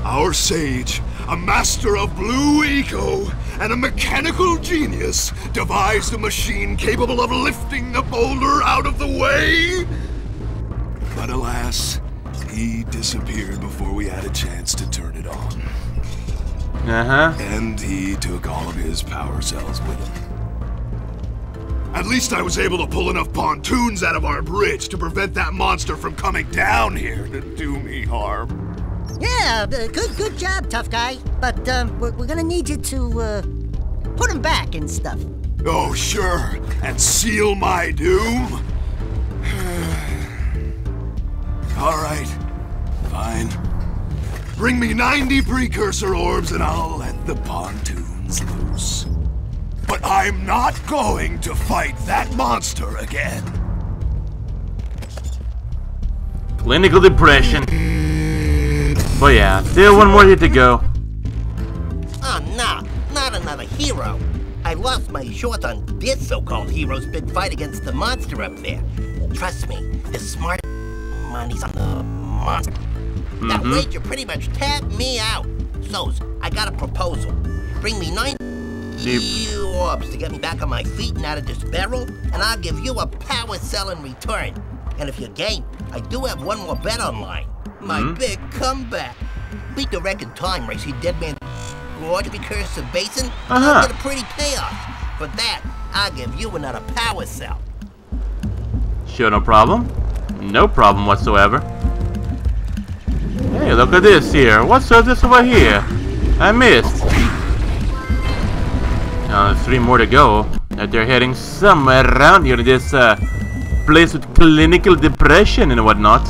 our sage, a master of blue eco and a mechanical genius, devised a machine capable of lifting the boulder out of the way. But alas, he disappeared before we had a chance to turn it on. Uh-huh. And he took all of his power cells with him. At least I was able to pull enough pontoons out of our bridge to prevent that monster from coming down here to do me harm. Yeah, uh, good good job, tough guy. But um, we're, we're gonna need you to uh, put him back and stuff. Oh, sure, and seal my doom? All right, fine. Bring me 90 precursor orbs and I'll let the pontoons loose. But I'm not going to fight that monster again. Clinical depression. But yeah, still one more hit to go. Ah, oh, no, not another hero. I lost my short on this so-called hero's big fight against the monster up there. Trust me, the smart money's on the monster. That wager pretty much tapped me out. So, I got a proposal. Bring me nine orbs to get me back on my feet and out of this barrel, and I'll give you a power cell in return. And if you're game, I do have one more bet online. My big comeback. Beat the record time race, he dead man gorge precursor basin, and Uh-huh. I'll get a pretty payoff. For that, I'll give you another power cell. Sure, no problem. No problem whatsoever. Hey, look at this here. What's all this over here? I missed. There's three more to go. That they're heading somewhere around here this uh, place with clinical depression and whatnot.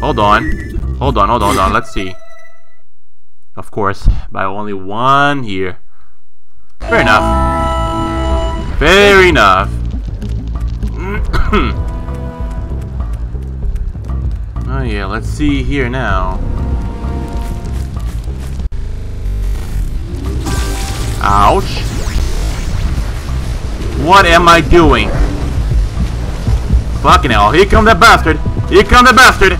Hold on. Hold on, hold on, hold on. Let's see. Of course, by only one here. Fair enough. Fair enough. yeah, let's see here now. Ouch. What am I doing? Fucking hell, here come that bastard! Here come the bastard!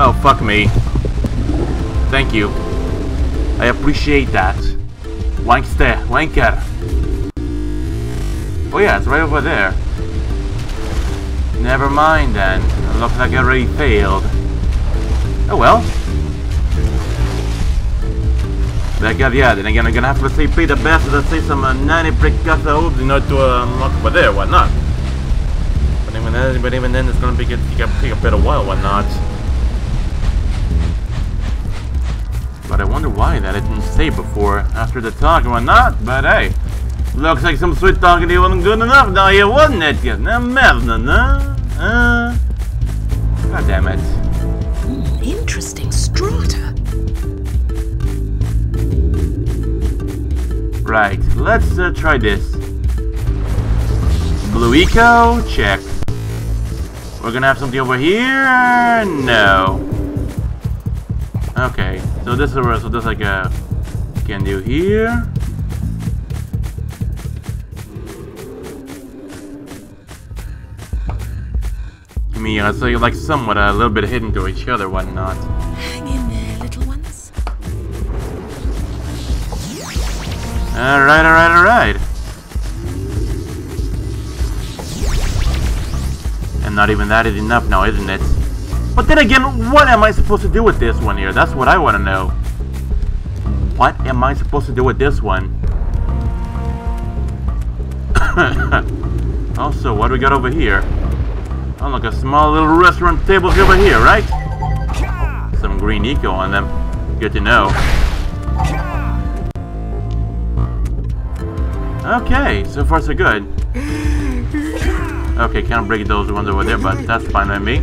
Oh, fuck me. Thank you. I appreciate that. Wankster, wanker. Oh yeah, it's right over there. Never mind then. Looks like I already failed. Oh well. Back up, yeah, then again I'm gonna have to say pay the best to say some uh, 90 precursor orbs in order to unlock over there, whatnot. But even then, but even then it's gonna be gotta take a bit of while, whatnot. But I wonder why that I didn't say before after the talk and whatnot, but hey. Looks like some sweet talking to you wasn't good enough now here, wasn't it? You no merde, no? Uh, God damn it. Interesting strata. Right, let's uh, try this. Blue Eco, check. We're gonna have something over here? No. Okay, so this is where, so this like a can do here. I mean, yeah, so you're like somewhat a little bit hidden to each other, whatnot. Hang in there, little ones. Alright, alright, alright. And not even that is enough now, isn't it? But then again, what am I supposed to do with this one here? That's what I want to know. What am I supposed to do with this one? also, what do we got over here? Oh, look, a small little restaurant table over here, right? Some green eco on them. Good to know. Okay, so far so good. Okay, can't break those ones over there, but that's fine with me.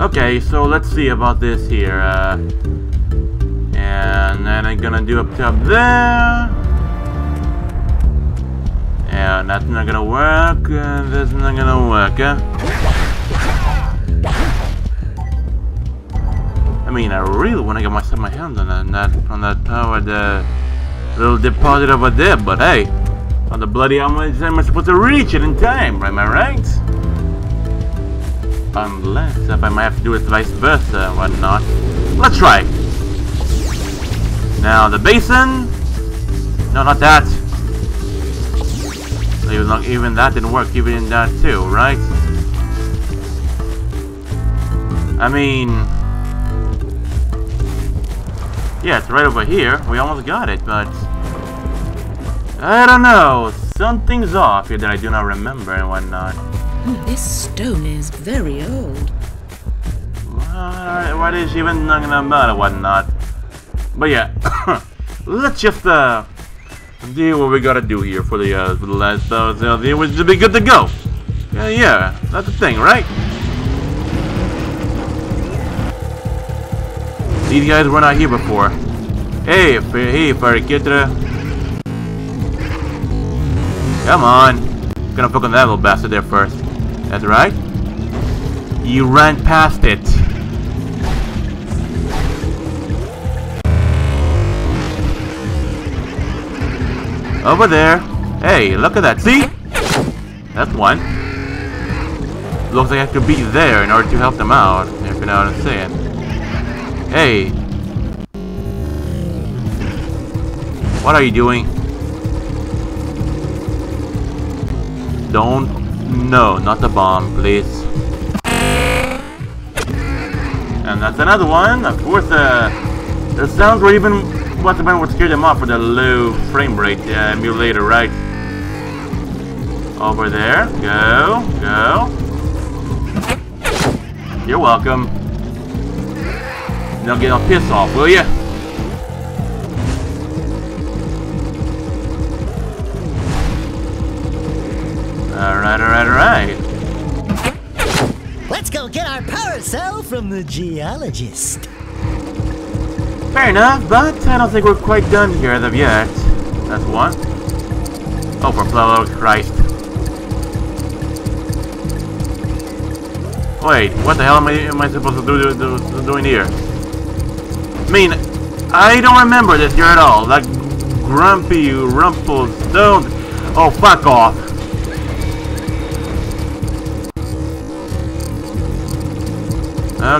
Okay, so let's see about this here. Uh, and then I'm gonna do up to up there. And that's not gonna work, and that's not gonna work, huh? I mean, I really want to get myself my hands on that, on that, powered uh, little deposit over there, but hey, on the bloody how am I supposed to reach it in time, am I right? Unless if I might have to do it vice versa and whatnot. Let's try. Now the basin. No, not that. Even, even that didn't work, even in that too, right? I mean... Yeah, it's right over here. We almost got it, but... I don't know. Something's off here that I do not remember and whatnot. This stone is very old. Uh, what is even talking about and whatnot? But yeah, let's just uh do what we gotta do here for the uh for the last thousand it was to be good to go. Yeah, yeah, that's the thing, right? These guys were not here before. Hey, hey, kid. Come on. Gonna fuck on that little bastard there first. That's right. You ran past it. Over there. Hey, look at that. See? That's one. Looks like I have to be there in order to help them out, if you know what I'm saying. Hey. What are you doing? Don't no, not the bomb, please. And that's another one. Of course, uh, the sounds were even what the man would scare them off with the low frame rate uh, emulator, right? Over there. Go, go. You're welcome. Don't get all piss off, will you? Alright, alright, alright. Let's go get our power cell from the geologist. Fair enough, but I don't think we're quite done here as of yet. That's one. Oh, for blood Christ. Wait, what the hell am I, am I supposed to do, do, do doing here? I mean, I don't remember this here at all. That grumpy rumpled stone. Oh, fuck off.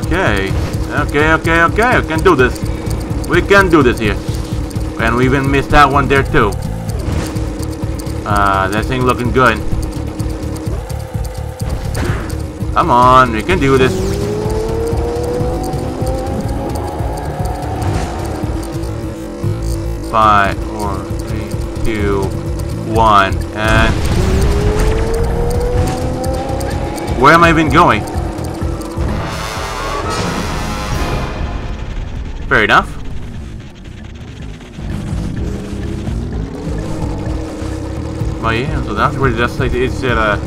Okay. Okay, okay, okay. I can do this. We can do this here. And we even missed that one there too. Uh, that thing looking good. Come on, we can do this. Five, four, three, two, one, and... Where am I even going? Fair enough. Well, yeah, so that's where just like it said, uh,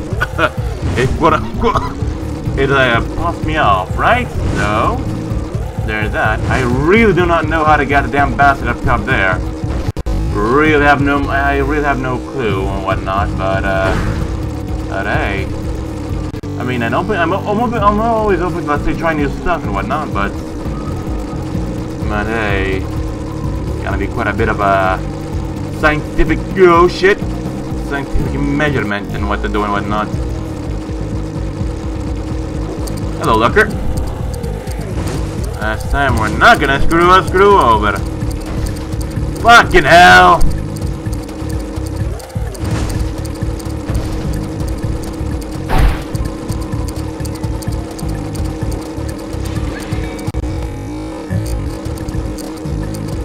it what it uh, popped me off, right? So, there's that. I really do not know how to get the damn bastard up top there. Really have no, I really have no clue and whatnot, but uh, but hey. I mean, I'm open, I'm, I'm, open, I'm always open to, let's say, trying new stuff and whatnot, but but hey, gonna be quite a bit of a scientific oh shit, measurement and what to do and what not. Hello, Lurker. Last time we're not gonna screw a screw over. Fucking hell!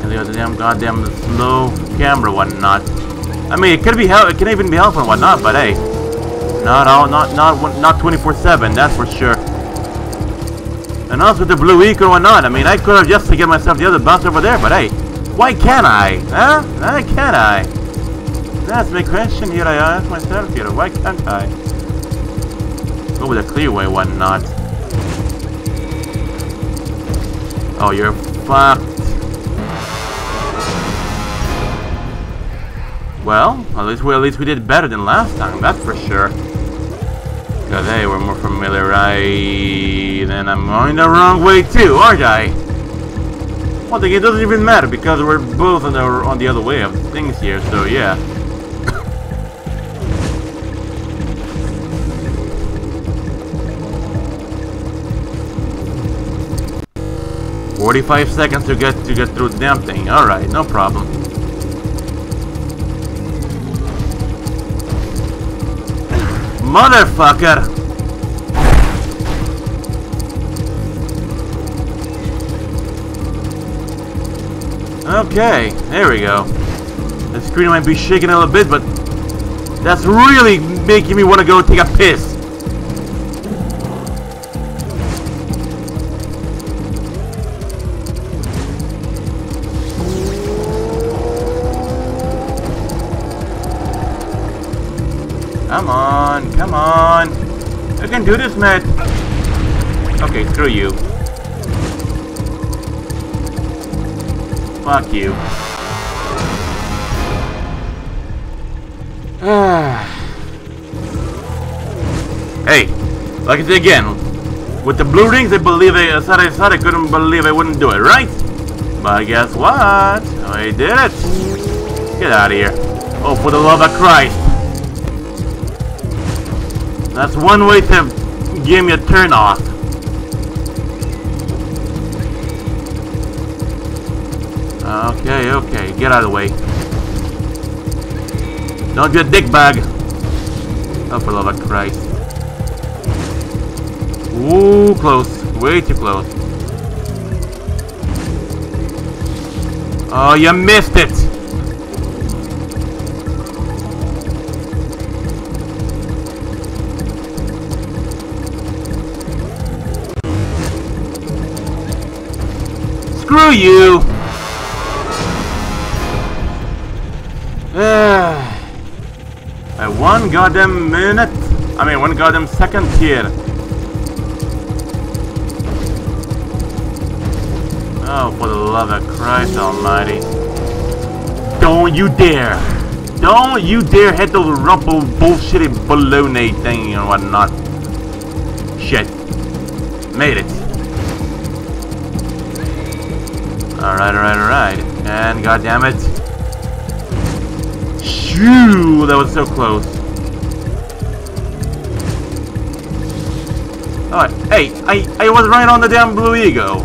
And damn goddamn slow camera whatnot. I mean, it could be help. It can even be helpful and whatnot, but hey, not all, not not not 24/7. That's for sure. And also with the blue eco and whatnot. I mean, I could have just to get myself the other bus over there, but hey, why can't I? Huh? Why can't I? That's my question here. I ask myself here. Why can't I? Go with the clearway, whatnot. Oh, you're fucked. Well, at least we at least we did better than last time. That's for sure. Because hey, we're more familiar, right? Then I'm going the wrong way too, aren't I? Well, it doesn't even matter because we're both on the on the other way of things here. So yeah. 45 seconds to get to get through the damn thing. Alright, no problem. Motherfucker! Okay, there we go. The screen might be shaking a little bit, but that's really making me want to go take a piss. Can do this, Matt. Okay, screw you. Fuck you. Ah. hey, like I said again, with the blue rings, I believe I, I said I said I couldn't believe I wouldn't do it, right? But guess what? I did it. Get out of here. Oh, for the love of Christ. That's one way to give me a turn off. Okay, okay, get out of the way. Don't be a dick bag. Oh, for love of Christ. Ooh, close. Way too close. Oh, you missed it! You! Ah. At one goddamn minute, I mean one goddamn second here. Oh, for the love of Christ almighty. Don't you dare! Don't you dare hit those rumple bullshitty baloney thing and whatnot. Shit. Made it. Alright, alright, alright. And goddamn it. Shoo! That was so close. Alright, hey, I, I was right on the damn Blue Eco.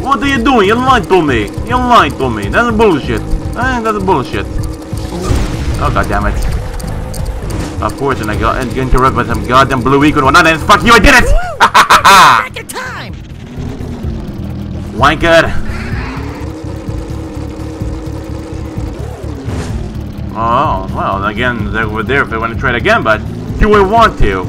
What are you doing? You lied to me. You lied to me. That's bullshit. Eh, that's bullshit. Oh, goddamn it. Of course, and I got interrupted by some goddamn Blue Eco and whatnot, and fuck you, I did it! Ha Back in time! Wanker! Again, were there if I want to try it again, but do I want to?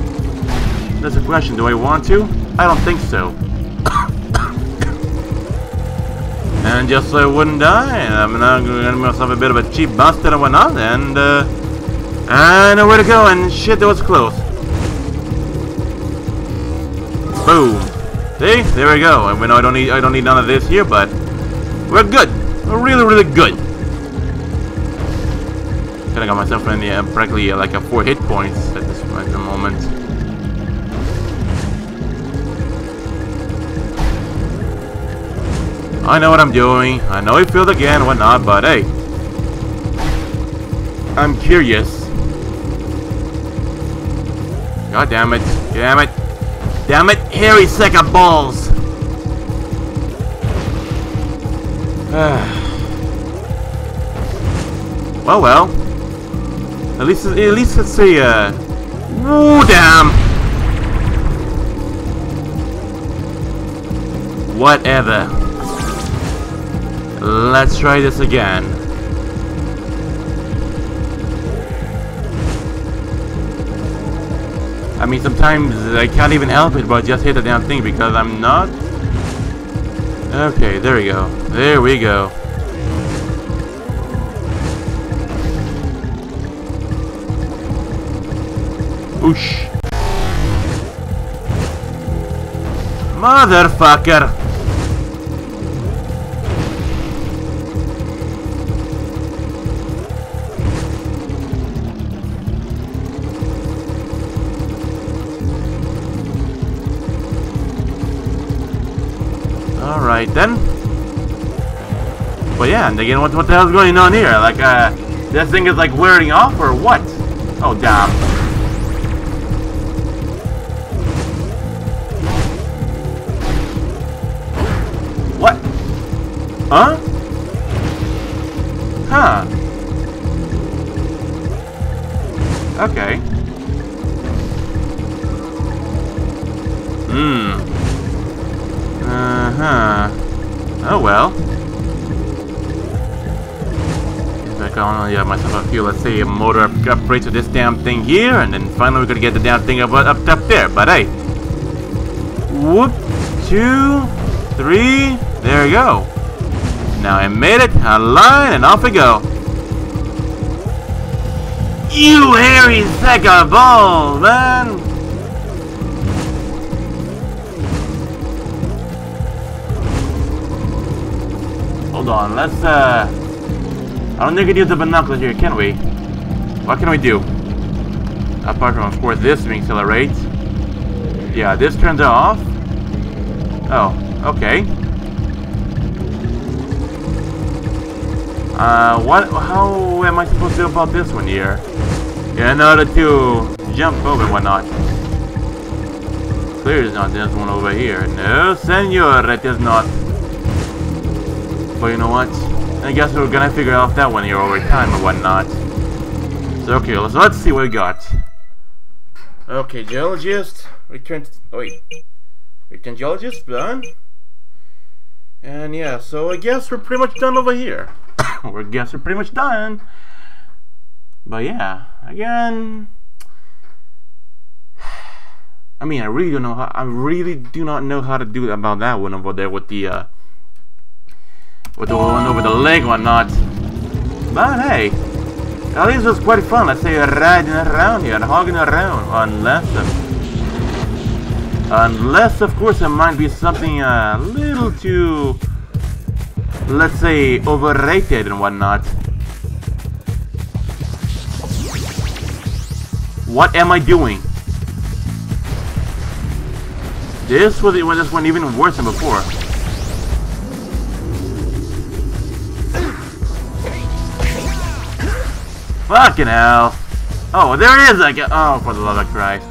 That's a question, do I want to? I don't think so. and just so I wouldn't die, I'm not to myself a bit of a cheap bastard and whatnot, and, uh, I know where to go, and shit, that was close. Boom. See? There we go. I mean, I don't need, I don't need none of this here, but we're good. We're really, really good. I got myself in the uh, practically uh, like a four hit points at this at the moment. I know what I'm doing. I know I failed again, whatnot, but hey, I'm curious. God damn it! Damn it! Damn it! Hairy sack of balls! well, well. At least, at least let's say, uh... Ooh, damn! Whatever. Let's try this again. I mean, sometimes I can't even help it but just hit the damn thing because I'm not... Okay, there we go. There we go. Motherfucker! Alright then. But yeah, and again, what, what the hell's going on here? Like, uh, this thing is like wearing off or what? Oh, damn. Huh? Huh. Okay. Hmm. Uh-huh. Oh well. Back on, yeah, myself a few, let's say, a motor upgrade to this damn thing here, and then finally we're gonna get the damn thing up, up, up there, but hey. Whoop, two, three, there you go. Now I made it, a line, and off we go. You hairy sack of balls, man! Hold on, let's, uh... I don't think we can use the binoculars here, can we? What can we do? Apart from, of course, this being accelerate. Yeah, this turns off. Oh, okay. Uh, what, how am I supposed to do about this one here? Yeah, in order to jump over and whatnot. Clearly not this one over here. No, senor, it is not. But you know what? I guess we're gonna figure out that one here over time or whatnot. So okay, let's let's see what we got. Okay, geologist, return. To, oh wait, return geologist done. And yeah, so I guess we're pretty much done over here. we guess we're pretty much done. But yeah, again. I mean, I really don't know how. I really do not know how to do about that one over there with the. Uh, with the one over the leg or not. But hey, at least it was quite fun. Let's say riding around here and hogging around. Unless, of, unless of course it might be something a little too, let's say, overrated and whatnot. What am I doing? This was this one even worse than before. Fucking hell. Oh, there it is again. Oh, for the love of Christ.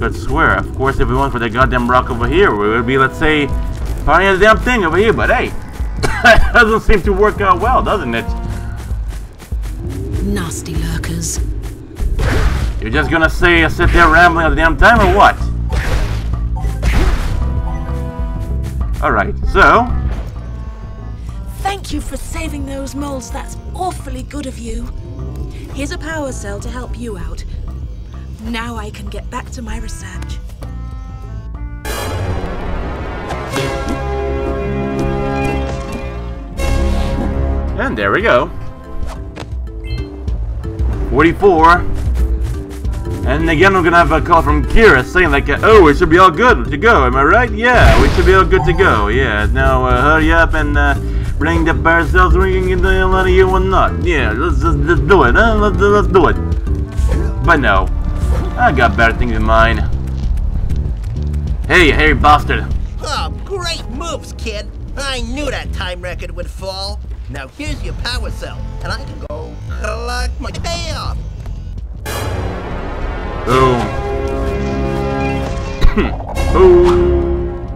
Could swear, of course, if we went for the goddamn rock over here, we would be, let's say, finding the damn thing over here, but hey, that doesn't seem to work out well, doesn't it? Nasty lurkers. You're just gonna say, sit there rambling all the damn time, or what? Alright, so... Thank you for saving those moles. That's awfully good of you. Here's a power cell to help you out. Now I can get back to my research. And there we go. 44. And again, we're gonna have a call from Keira saying like, "Oh, we should be all good to go." Am I right? Yeah, we should be all good to go. Yeah. Now uh, hurry up and uh, bring the power cells so we the out of here or not. Yeah, let's just let's do it. Huh? Let's let's do it. But no, I got better things in mind. Hey, hey, bastard. Oh, great moves, kid. I knew that time record would fall. Now here's your power cell, and I can go collect my payoff. Boom. Boom.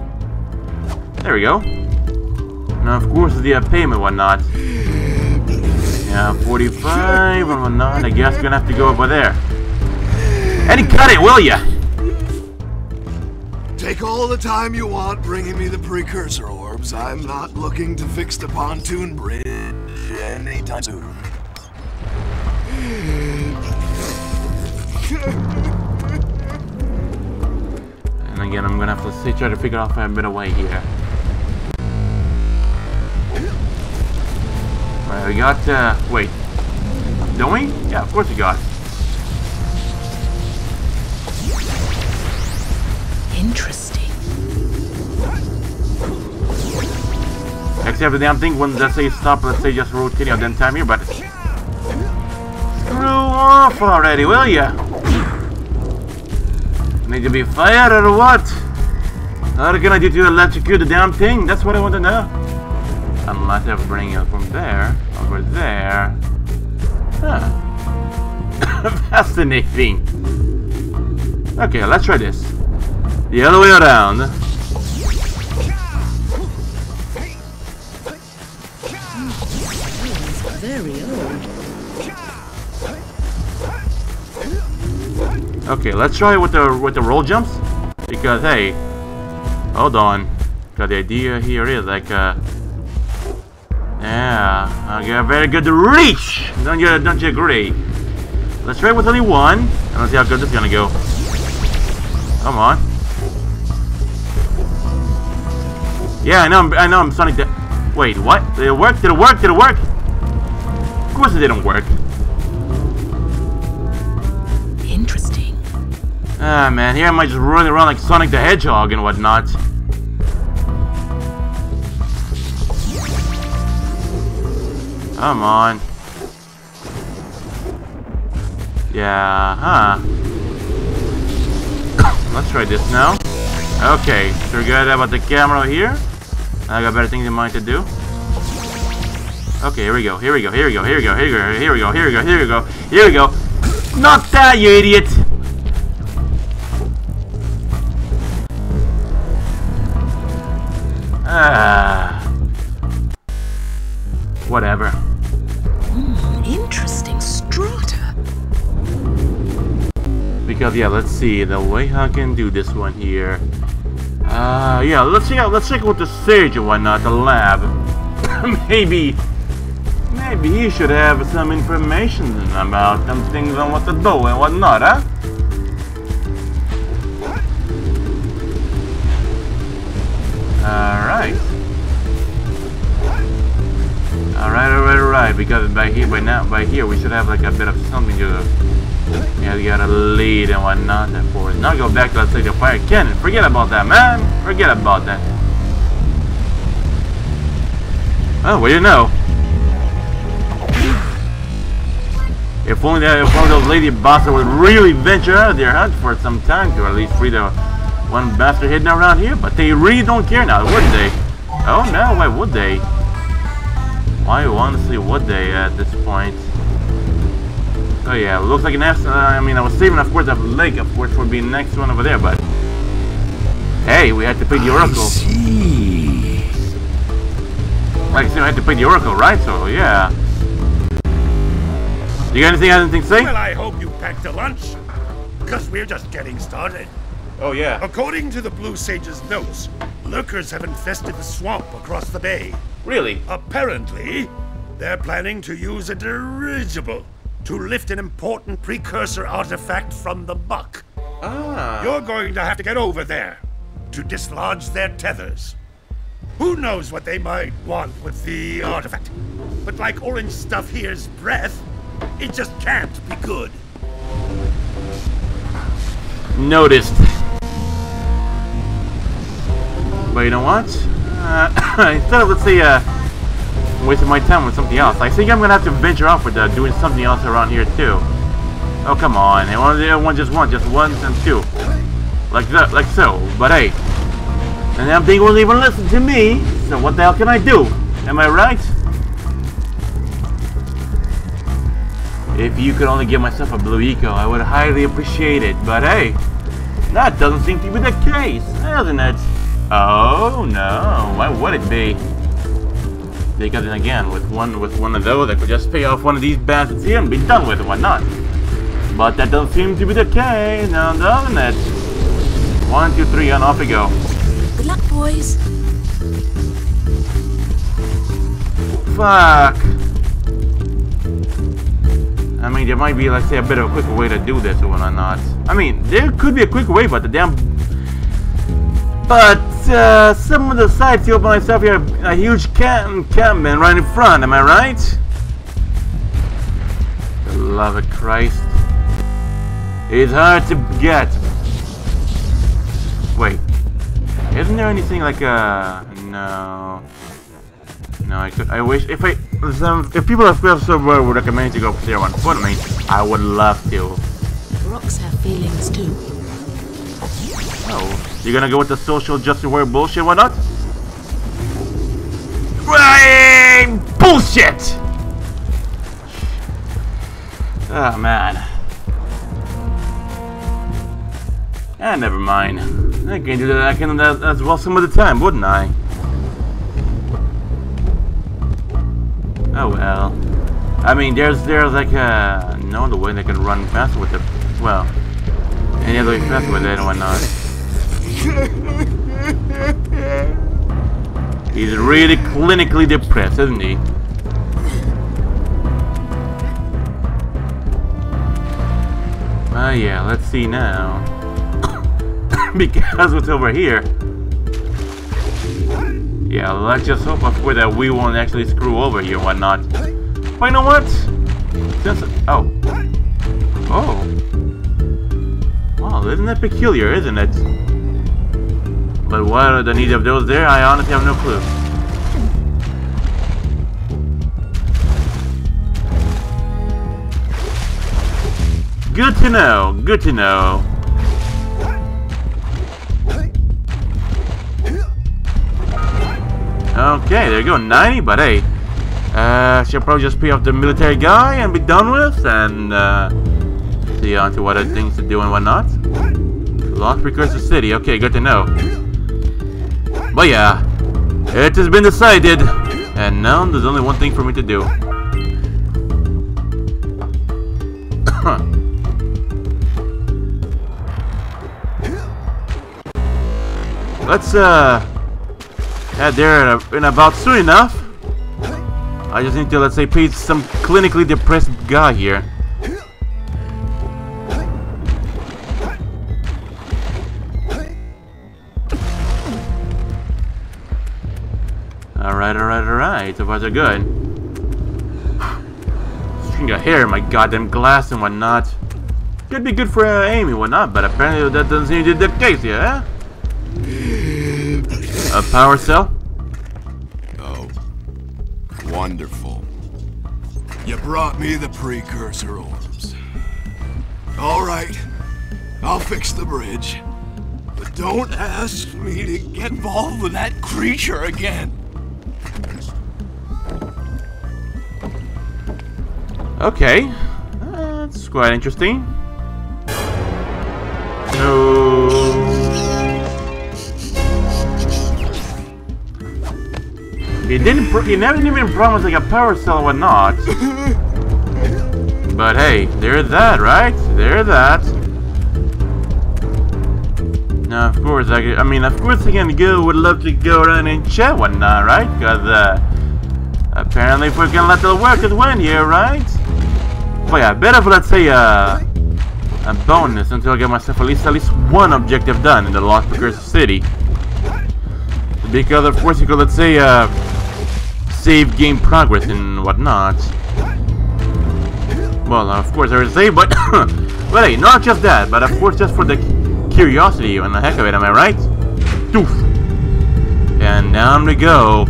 There we go. Now, of course, the uh, payment whatnot. Yeah, 45 and whatnot. I guess we're gonna have to go over there. And cut it, will ya? Take all the time you want bringing me the precursor orbs. I'm not looking to fix the pontoon bridge anytime soon. And again, I'm gonna have to see, try to figure out a better way here. Alright, we got, uh, wait. Don't we? Yeah, of course we got. Interesting. Except the damn thing when let's say stop, let's say just rotating at that time here, but screw off already, will ya? Need to be fired or what? How I do to electrocute the damn thing? That's what I want to know. Unless I bring it from there over there. Huh. Fascinating. Okay, let's try this. The other way around. Okay, let's try it with the with the roll jumps because hey, hold on, got the idea here is like uh, yeah, I got very good reach. Don't you don't you agree? Let's try it with only one and let's see how good this is gonna go. Come on. Yeah, I know. I'm, I know. I'm Sonic. De Wait, what? Did it work? Did it work? Did it work? Of course it didn't work. Interesting. Ah, man, here I just running around like Sonic the Hedgehog and whatnot. Come on. Yeah, huh. Let's try this now. Okay, so we're good about the camera here. I got better things in mind to do. Okay, here we go, here we go, here we go, here we go, here we go, here we go, here we go, here we go, here we go. Not that, you idiot! Ah. Whatever. Interesting strata. Because yeah, let's see the way I can do this one here. Uh, yeah, let's check out. Let's check with the sage and whatnot, the lab. maybe, maybe he should have some information about some things on what to do and whatnot, huh? All right. All right, all right, all right. Because by here, by now, by here, we should have like a bit of something to. Yeah, you gotta lead and whatnot forward. Now go back, let's say the fire cannon. Forget about that, man. Forget about that. Oh, do you know? If only that, if one of those lady bosses would really venture out of their hut for some time to at least free the one bastard hidden around here, but they really don't care now, would they? Oh no, why would they? Why honestly would they at this point? Oh yeah, looks like an S. Uh, I mean, I was saving, of course, a lake, of course, would be the next one over there, but hey, we had to pay the oracle. See. Like I said, we had to pay the oracle, right? So yeah. You got anything? Anything to say? Well, I hope you packed a lunch. Because we're just getting started. Oh yeah. According to the Blue Sage's notes, lurkers have infested the swamp across the bay. Really? Apparently, they're planning to use a dirigible to lift an important precursor artifact from the muck. Ah. You're going to have to get over there to dislodge their tethers. Who knows what they might want with the artifact? But like orange stuff here's breath, it just can't be good. Noticed. But you know what? Uh, instead of, let's say, uh, wasting my time with something else, I think I'm gonna have to venture off with uh, doing something else around here too. Oh come on, and one, one just one, just one and two, like that, like so. But hey, and damn thing won't even listen to me. So what the hell can I do? Am I right? If you could only give myself a blue eco, I would highly appreciate it. But hey, that doesn't seem to be the case, doesn't it? Oh no, why would it be? Because then again, with one with one of those, I could just pay off one of these bastards here and be done with it. Why not? But that doesn't seem to be the case now, doesn't it? One, two, three, and off we go. Good luck, boys. Fuck. I mean, there might be, let's say, a bit of a quicker way to do this or not. I mean, there could be a quicker way, but the damn... But, uh, some of the sides you open myself here, a huge camp encampment right in front, am I right? The love of Christ. It's hard to get. Wait. Isn't there anything like a... No... No, I could. I wish if I some if people have Square Server would recommend to go Zero One for me, I would love to. Rocks have feelings too. Oh, you're gonna go with the social justice warrior bullshit, why not? Right, bullshit. Oh man. Ah, never mind. I can do that. I can do that as well some of the time, wouldn't I? Oh well. I mean, there's there's like a no other way they can run faster with it. Well, any other way faster with it and whatnot. He's really clinically depressed, isn't he? Ah, uh, yeah. Let's see now. because what's over here? Yeah, let's just hope course that we won't actually screw over here and whatnot. But you know what? Just oh. Oh. Well, isn't that peculiar, isn't it? But what are the needs of those there? I honestly have no clue. Good to know, good to know. Okay, there you go, 90, but hey. Uh, should probably just pay off the military guy and be done with, and uh, see on to what other things to do and whatnot. Lost Precursor City, okay, good to know. But yeah, it has been decided, and now there's only one thing for me to do. Let's, uh, yeah, they're in, about soon enough. I just need to, let's say, pay some clinically depressed guy here. Alright, alright, alright. So far, so good. String of hair, my goddamn glass and whatnot. Could be good for uh, Amy and whatnot, but apparently that doesn't seem to be the case huh? A power cell? Oh. Wonderful. You brought me the precursor orbs. Alright. I'll fix the bridge. But don't ask me to get involved with that creature again. Okay. That's quite interesting. No. He didn't. he never even promised like a power cell or whatnot. but hey, there's that, right? There's that. Now, of course, I, I mean, of course, can go. Would love to go around and chat whatnot, right? Because uh, apparently, can let the workers win here, right? But yeah, better for let's say uh, a bonus until I get myself at least at least one objective done in the Lost Precursor City. Because of course you could let's say uh, save game progress and whatnot. Well, of course there is save, but but hey, not just that, but of course just for the curiosity and the heck of it, am I right? Doof. And down we go,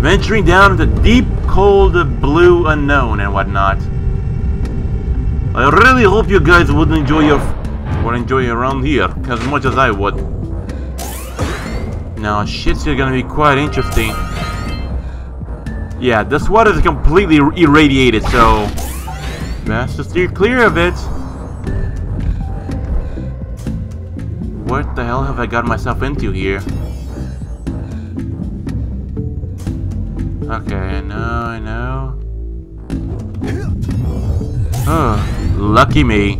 venturing down into deep, cold, blue unknown and whatnot. I really hope you guys would enjoy your would enjoy around here as much as I would. Now, shit's gonna be quite interesting. Yeah, this water is completely irradiated, so let's just steer clear of it. What the hell have I got myself into here? Okay, I know, I know. Oh. Lucky me.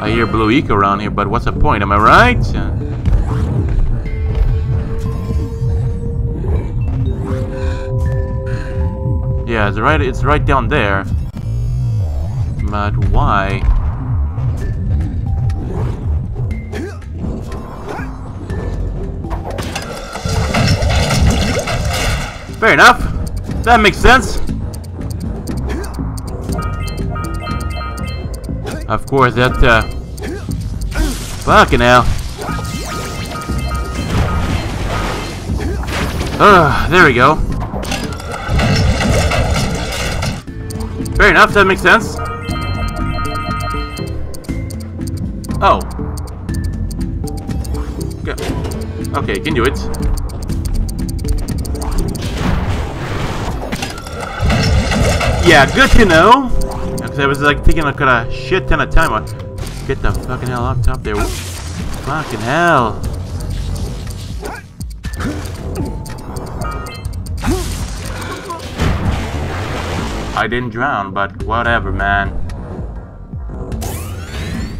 I hear blue eco around here, but what's the point? Am I right? Yeah, it's right. It's right down there. But why? Fair enough. That makes sense. Of course, that, uh... Fucking hell. Ugh, there we go. Fair enough, that makes sense. Oh. Okay, can do it. Yeah, good to know. Because I was like thinking I could a shit ton of time on. Get the fucking hell up top there. Fucking hell. I didn't drown, but whatever, man.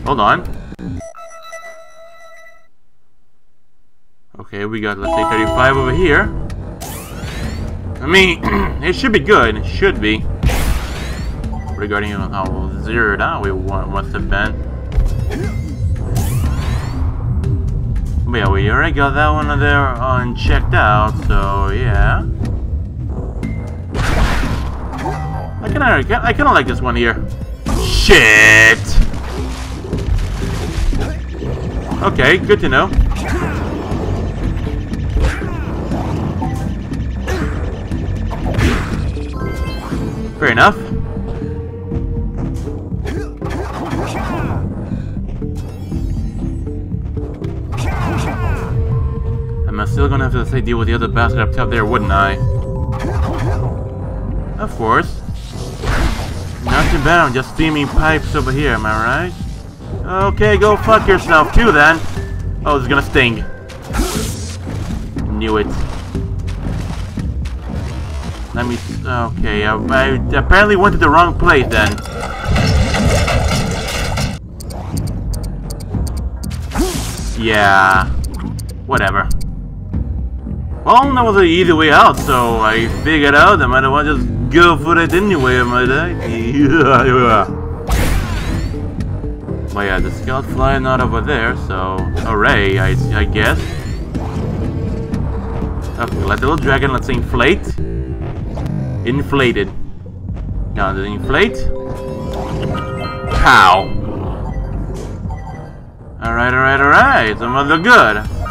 Hold on. Okay, we got, let's say, 35 over here. I mean, it should be good. It should be. Regarding how zeroed out we must have been. But yeah, we already got that one there unchecked out, so yeah. I kind of, I kind of like this one here. Shit. Okay, good to know. Fair enough. To say deal with the other bastard up top there, wouldn't I? Of course. Not too bad, I'm just steaming pipes over here, am I right? Okay, go fuck yourself too then. Oh, this is gonna sting. Knew it. Let me... Okay, I, I apparently went to the wrong place then. Yeah. Whatever. Well, that was an easy way out, so I figured out I might as well just go for it anyway, might I? yeah. But yeah, the scout flying out over there, so hooray, I, I guess. Okay, let the little dragon, let's inflate. Inflated. Now, the inflate. Pow. Alright, alright, alright, some other good.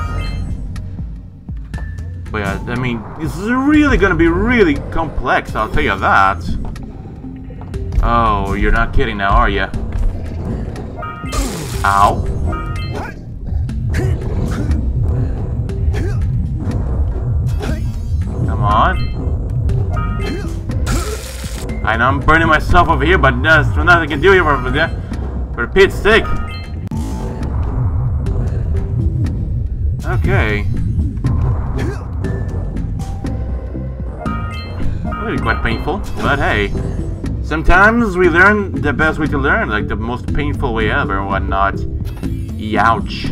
But yeah, I mean, this is really gonna be really complex, I'll tell you that. Oh, you're not kidding now, are you? Ow. Come on. I know I'm burning myself over here, but there's nothing I can do here for, for Pete's sake. Okay. Quite painful, but hey. Sometimes we learn the best way to learn, like the most painful way ever whatnot. Youch.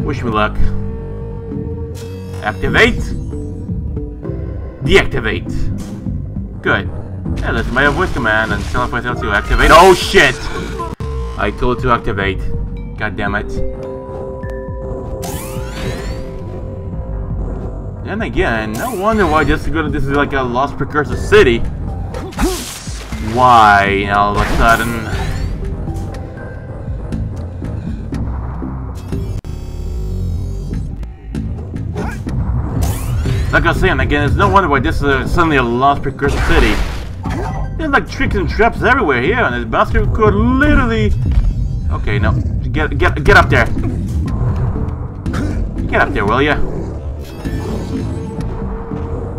Wish me luck. Activate. Deactivate. Good. Yeah, that's my voice command and tell myself to activate. Oh shit! I told to activate. God damn it. And again, no wonder why this is gonna this is like a lost precursor city. Why all of a sudden? Like I was saying, again, it's no wonder why this is suddenly a lost precursor city. There's like tricks and traps everywhere here, and this bastard could literally. Okay, no, get get get up there. Get up there, will ya?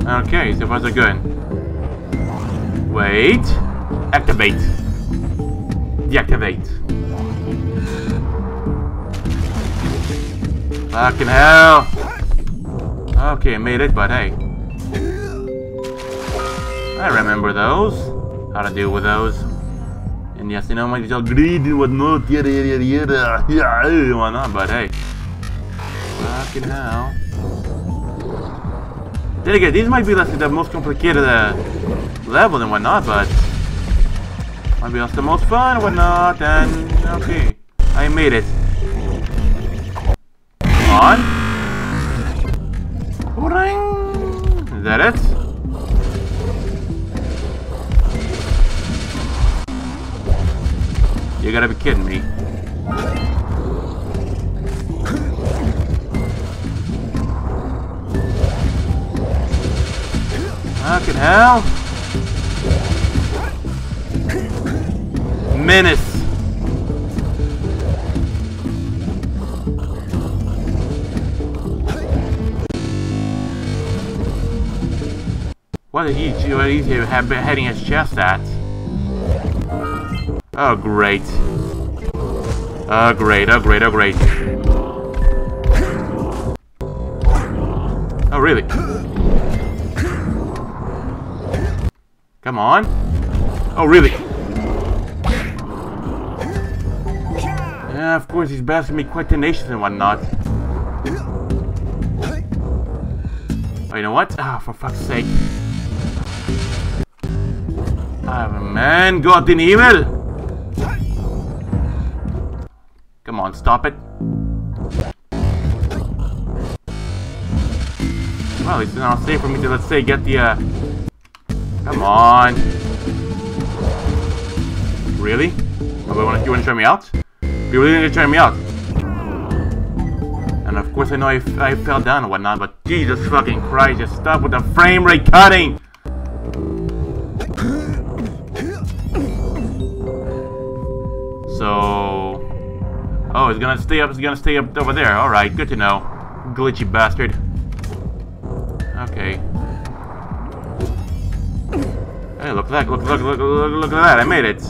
Okay, so far so good. Wait. Activate. Deactivate. Fucking hell. Okay, made it, but hey. I remember those. How to deal with those. And yes, you know, might be all greedy and whatnot, yada yada yada, yeah, whatnot, but hey. Fucking hell. Then again, these might be like the most complicated uh, level and whatnot, but might be also the most fun and whatnot, and okay. I made it. Come on. Ring. Is that it? You gotta be kidding me. Fucking hell. Menace. What is he, what he have been heading his chest at? Oh, great. Oh, great, oh, great, oh, great. Oh, really? Come on. Oh, really? Yeah, of course, he's blasting me quite tenacious and whatnot. Oh, you know what? Ah, for fuck's sake. Ah, man, God in evil! Come on, stop it. Well, it's not safe for me to, let's say, get the, uh... Come on. Really? Oh, you want to try me out? You really need to try me out? And of course I know I, I fell down and whatnot, but Jesus fucking Christ, just stop with the frame rate cutting! So... Oh, it's gonna stay up, it's gonna stay up over there. Alright, good to know. Glitchy bastard. Okay. Hey, look at that, look, look, look, look, look at that, I made it.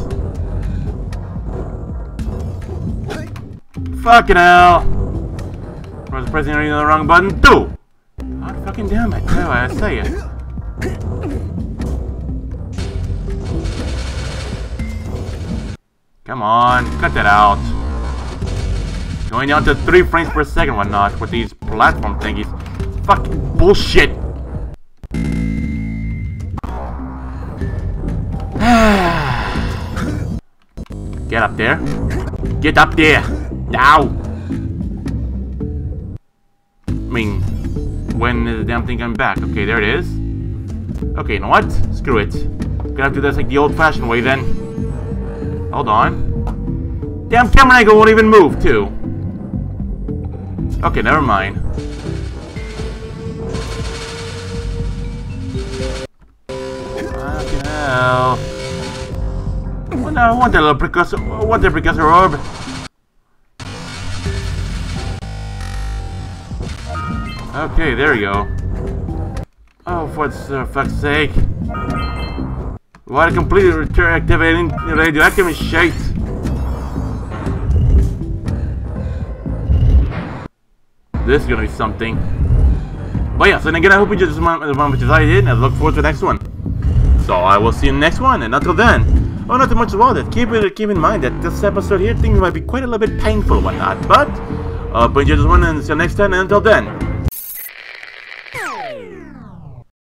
Fucking hell! Was pressing the wrong button, too! God fucking damn it, I say it. Come on, cut that out. Going down to 3 frames per second whatnot with these platform thingies. Fucking bullshit! Get up there. Get up there! Now! I mean, when is the damn thing coming back? Okay, there it is. Okay, you know what? Screw it. Gonna have to do this like the old-fashioned way then. Hold on. Damn camera angle won't even move, too. Okay, never mind. Fucking hell. What I want that little precursor. What the precursor orb? Okay, there we go. Oh, for uh, fuck's sake. What a completely return activating radioactive shit. This is gonna be something. But yeah, so then again, I hope you one as much as I did, and I look forward to the next one. So I will see you in the next one, and until then, oh, not too much about it. Keep it, keep in mind that this episode here, things might be quite a little bit painful whatnot, but uh, but you just want to see you next time, and until then,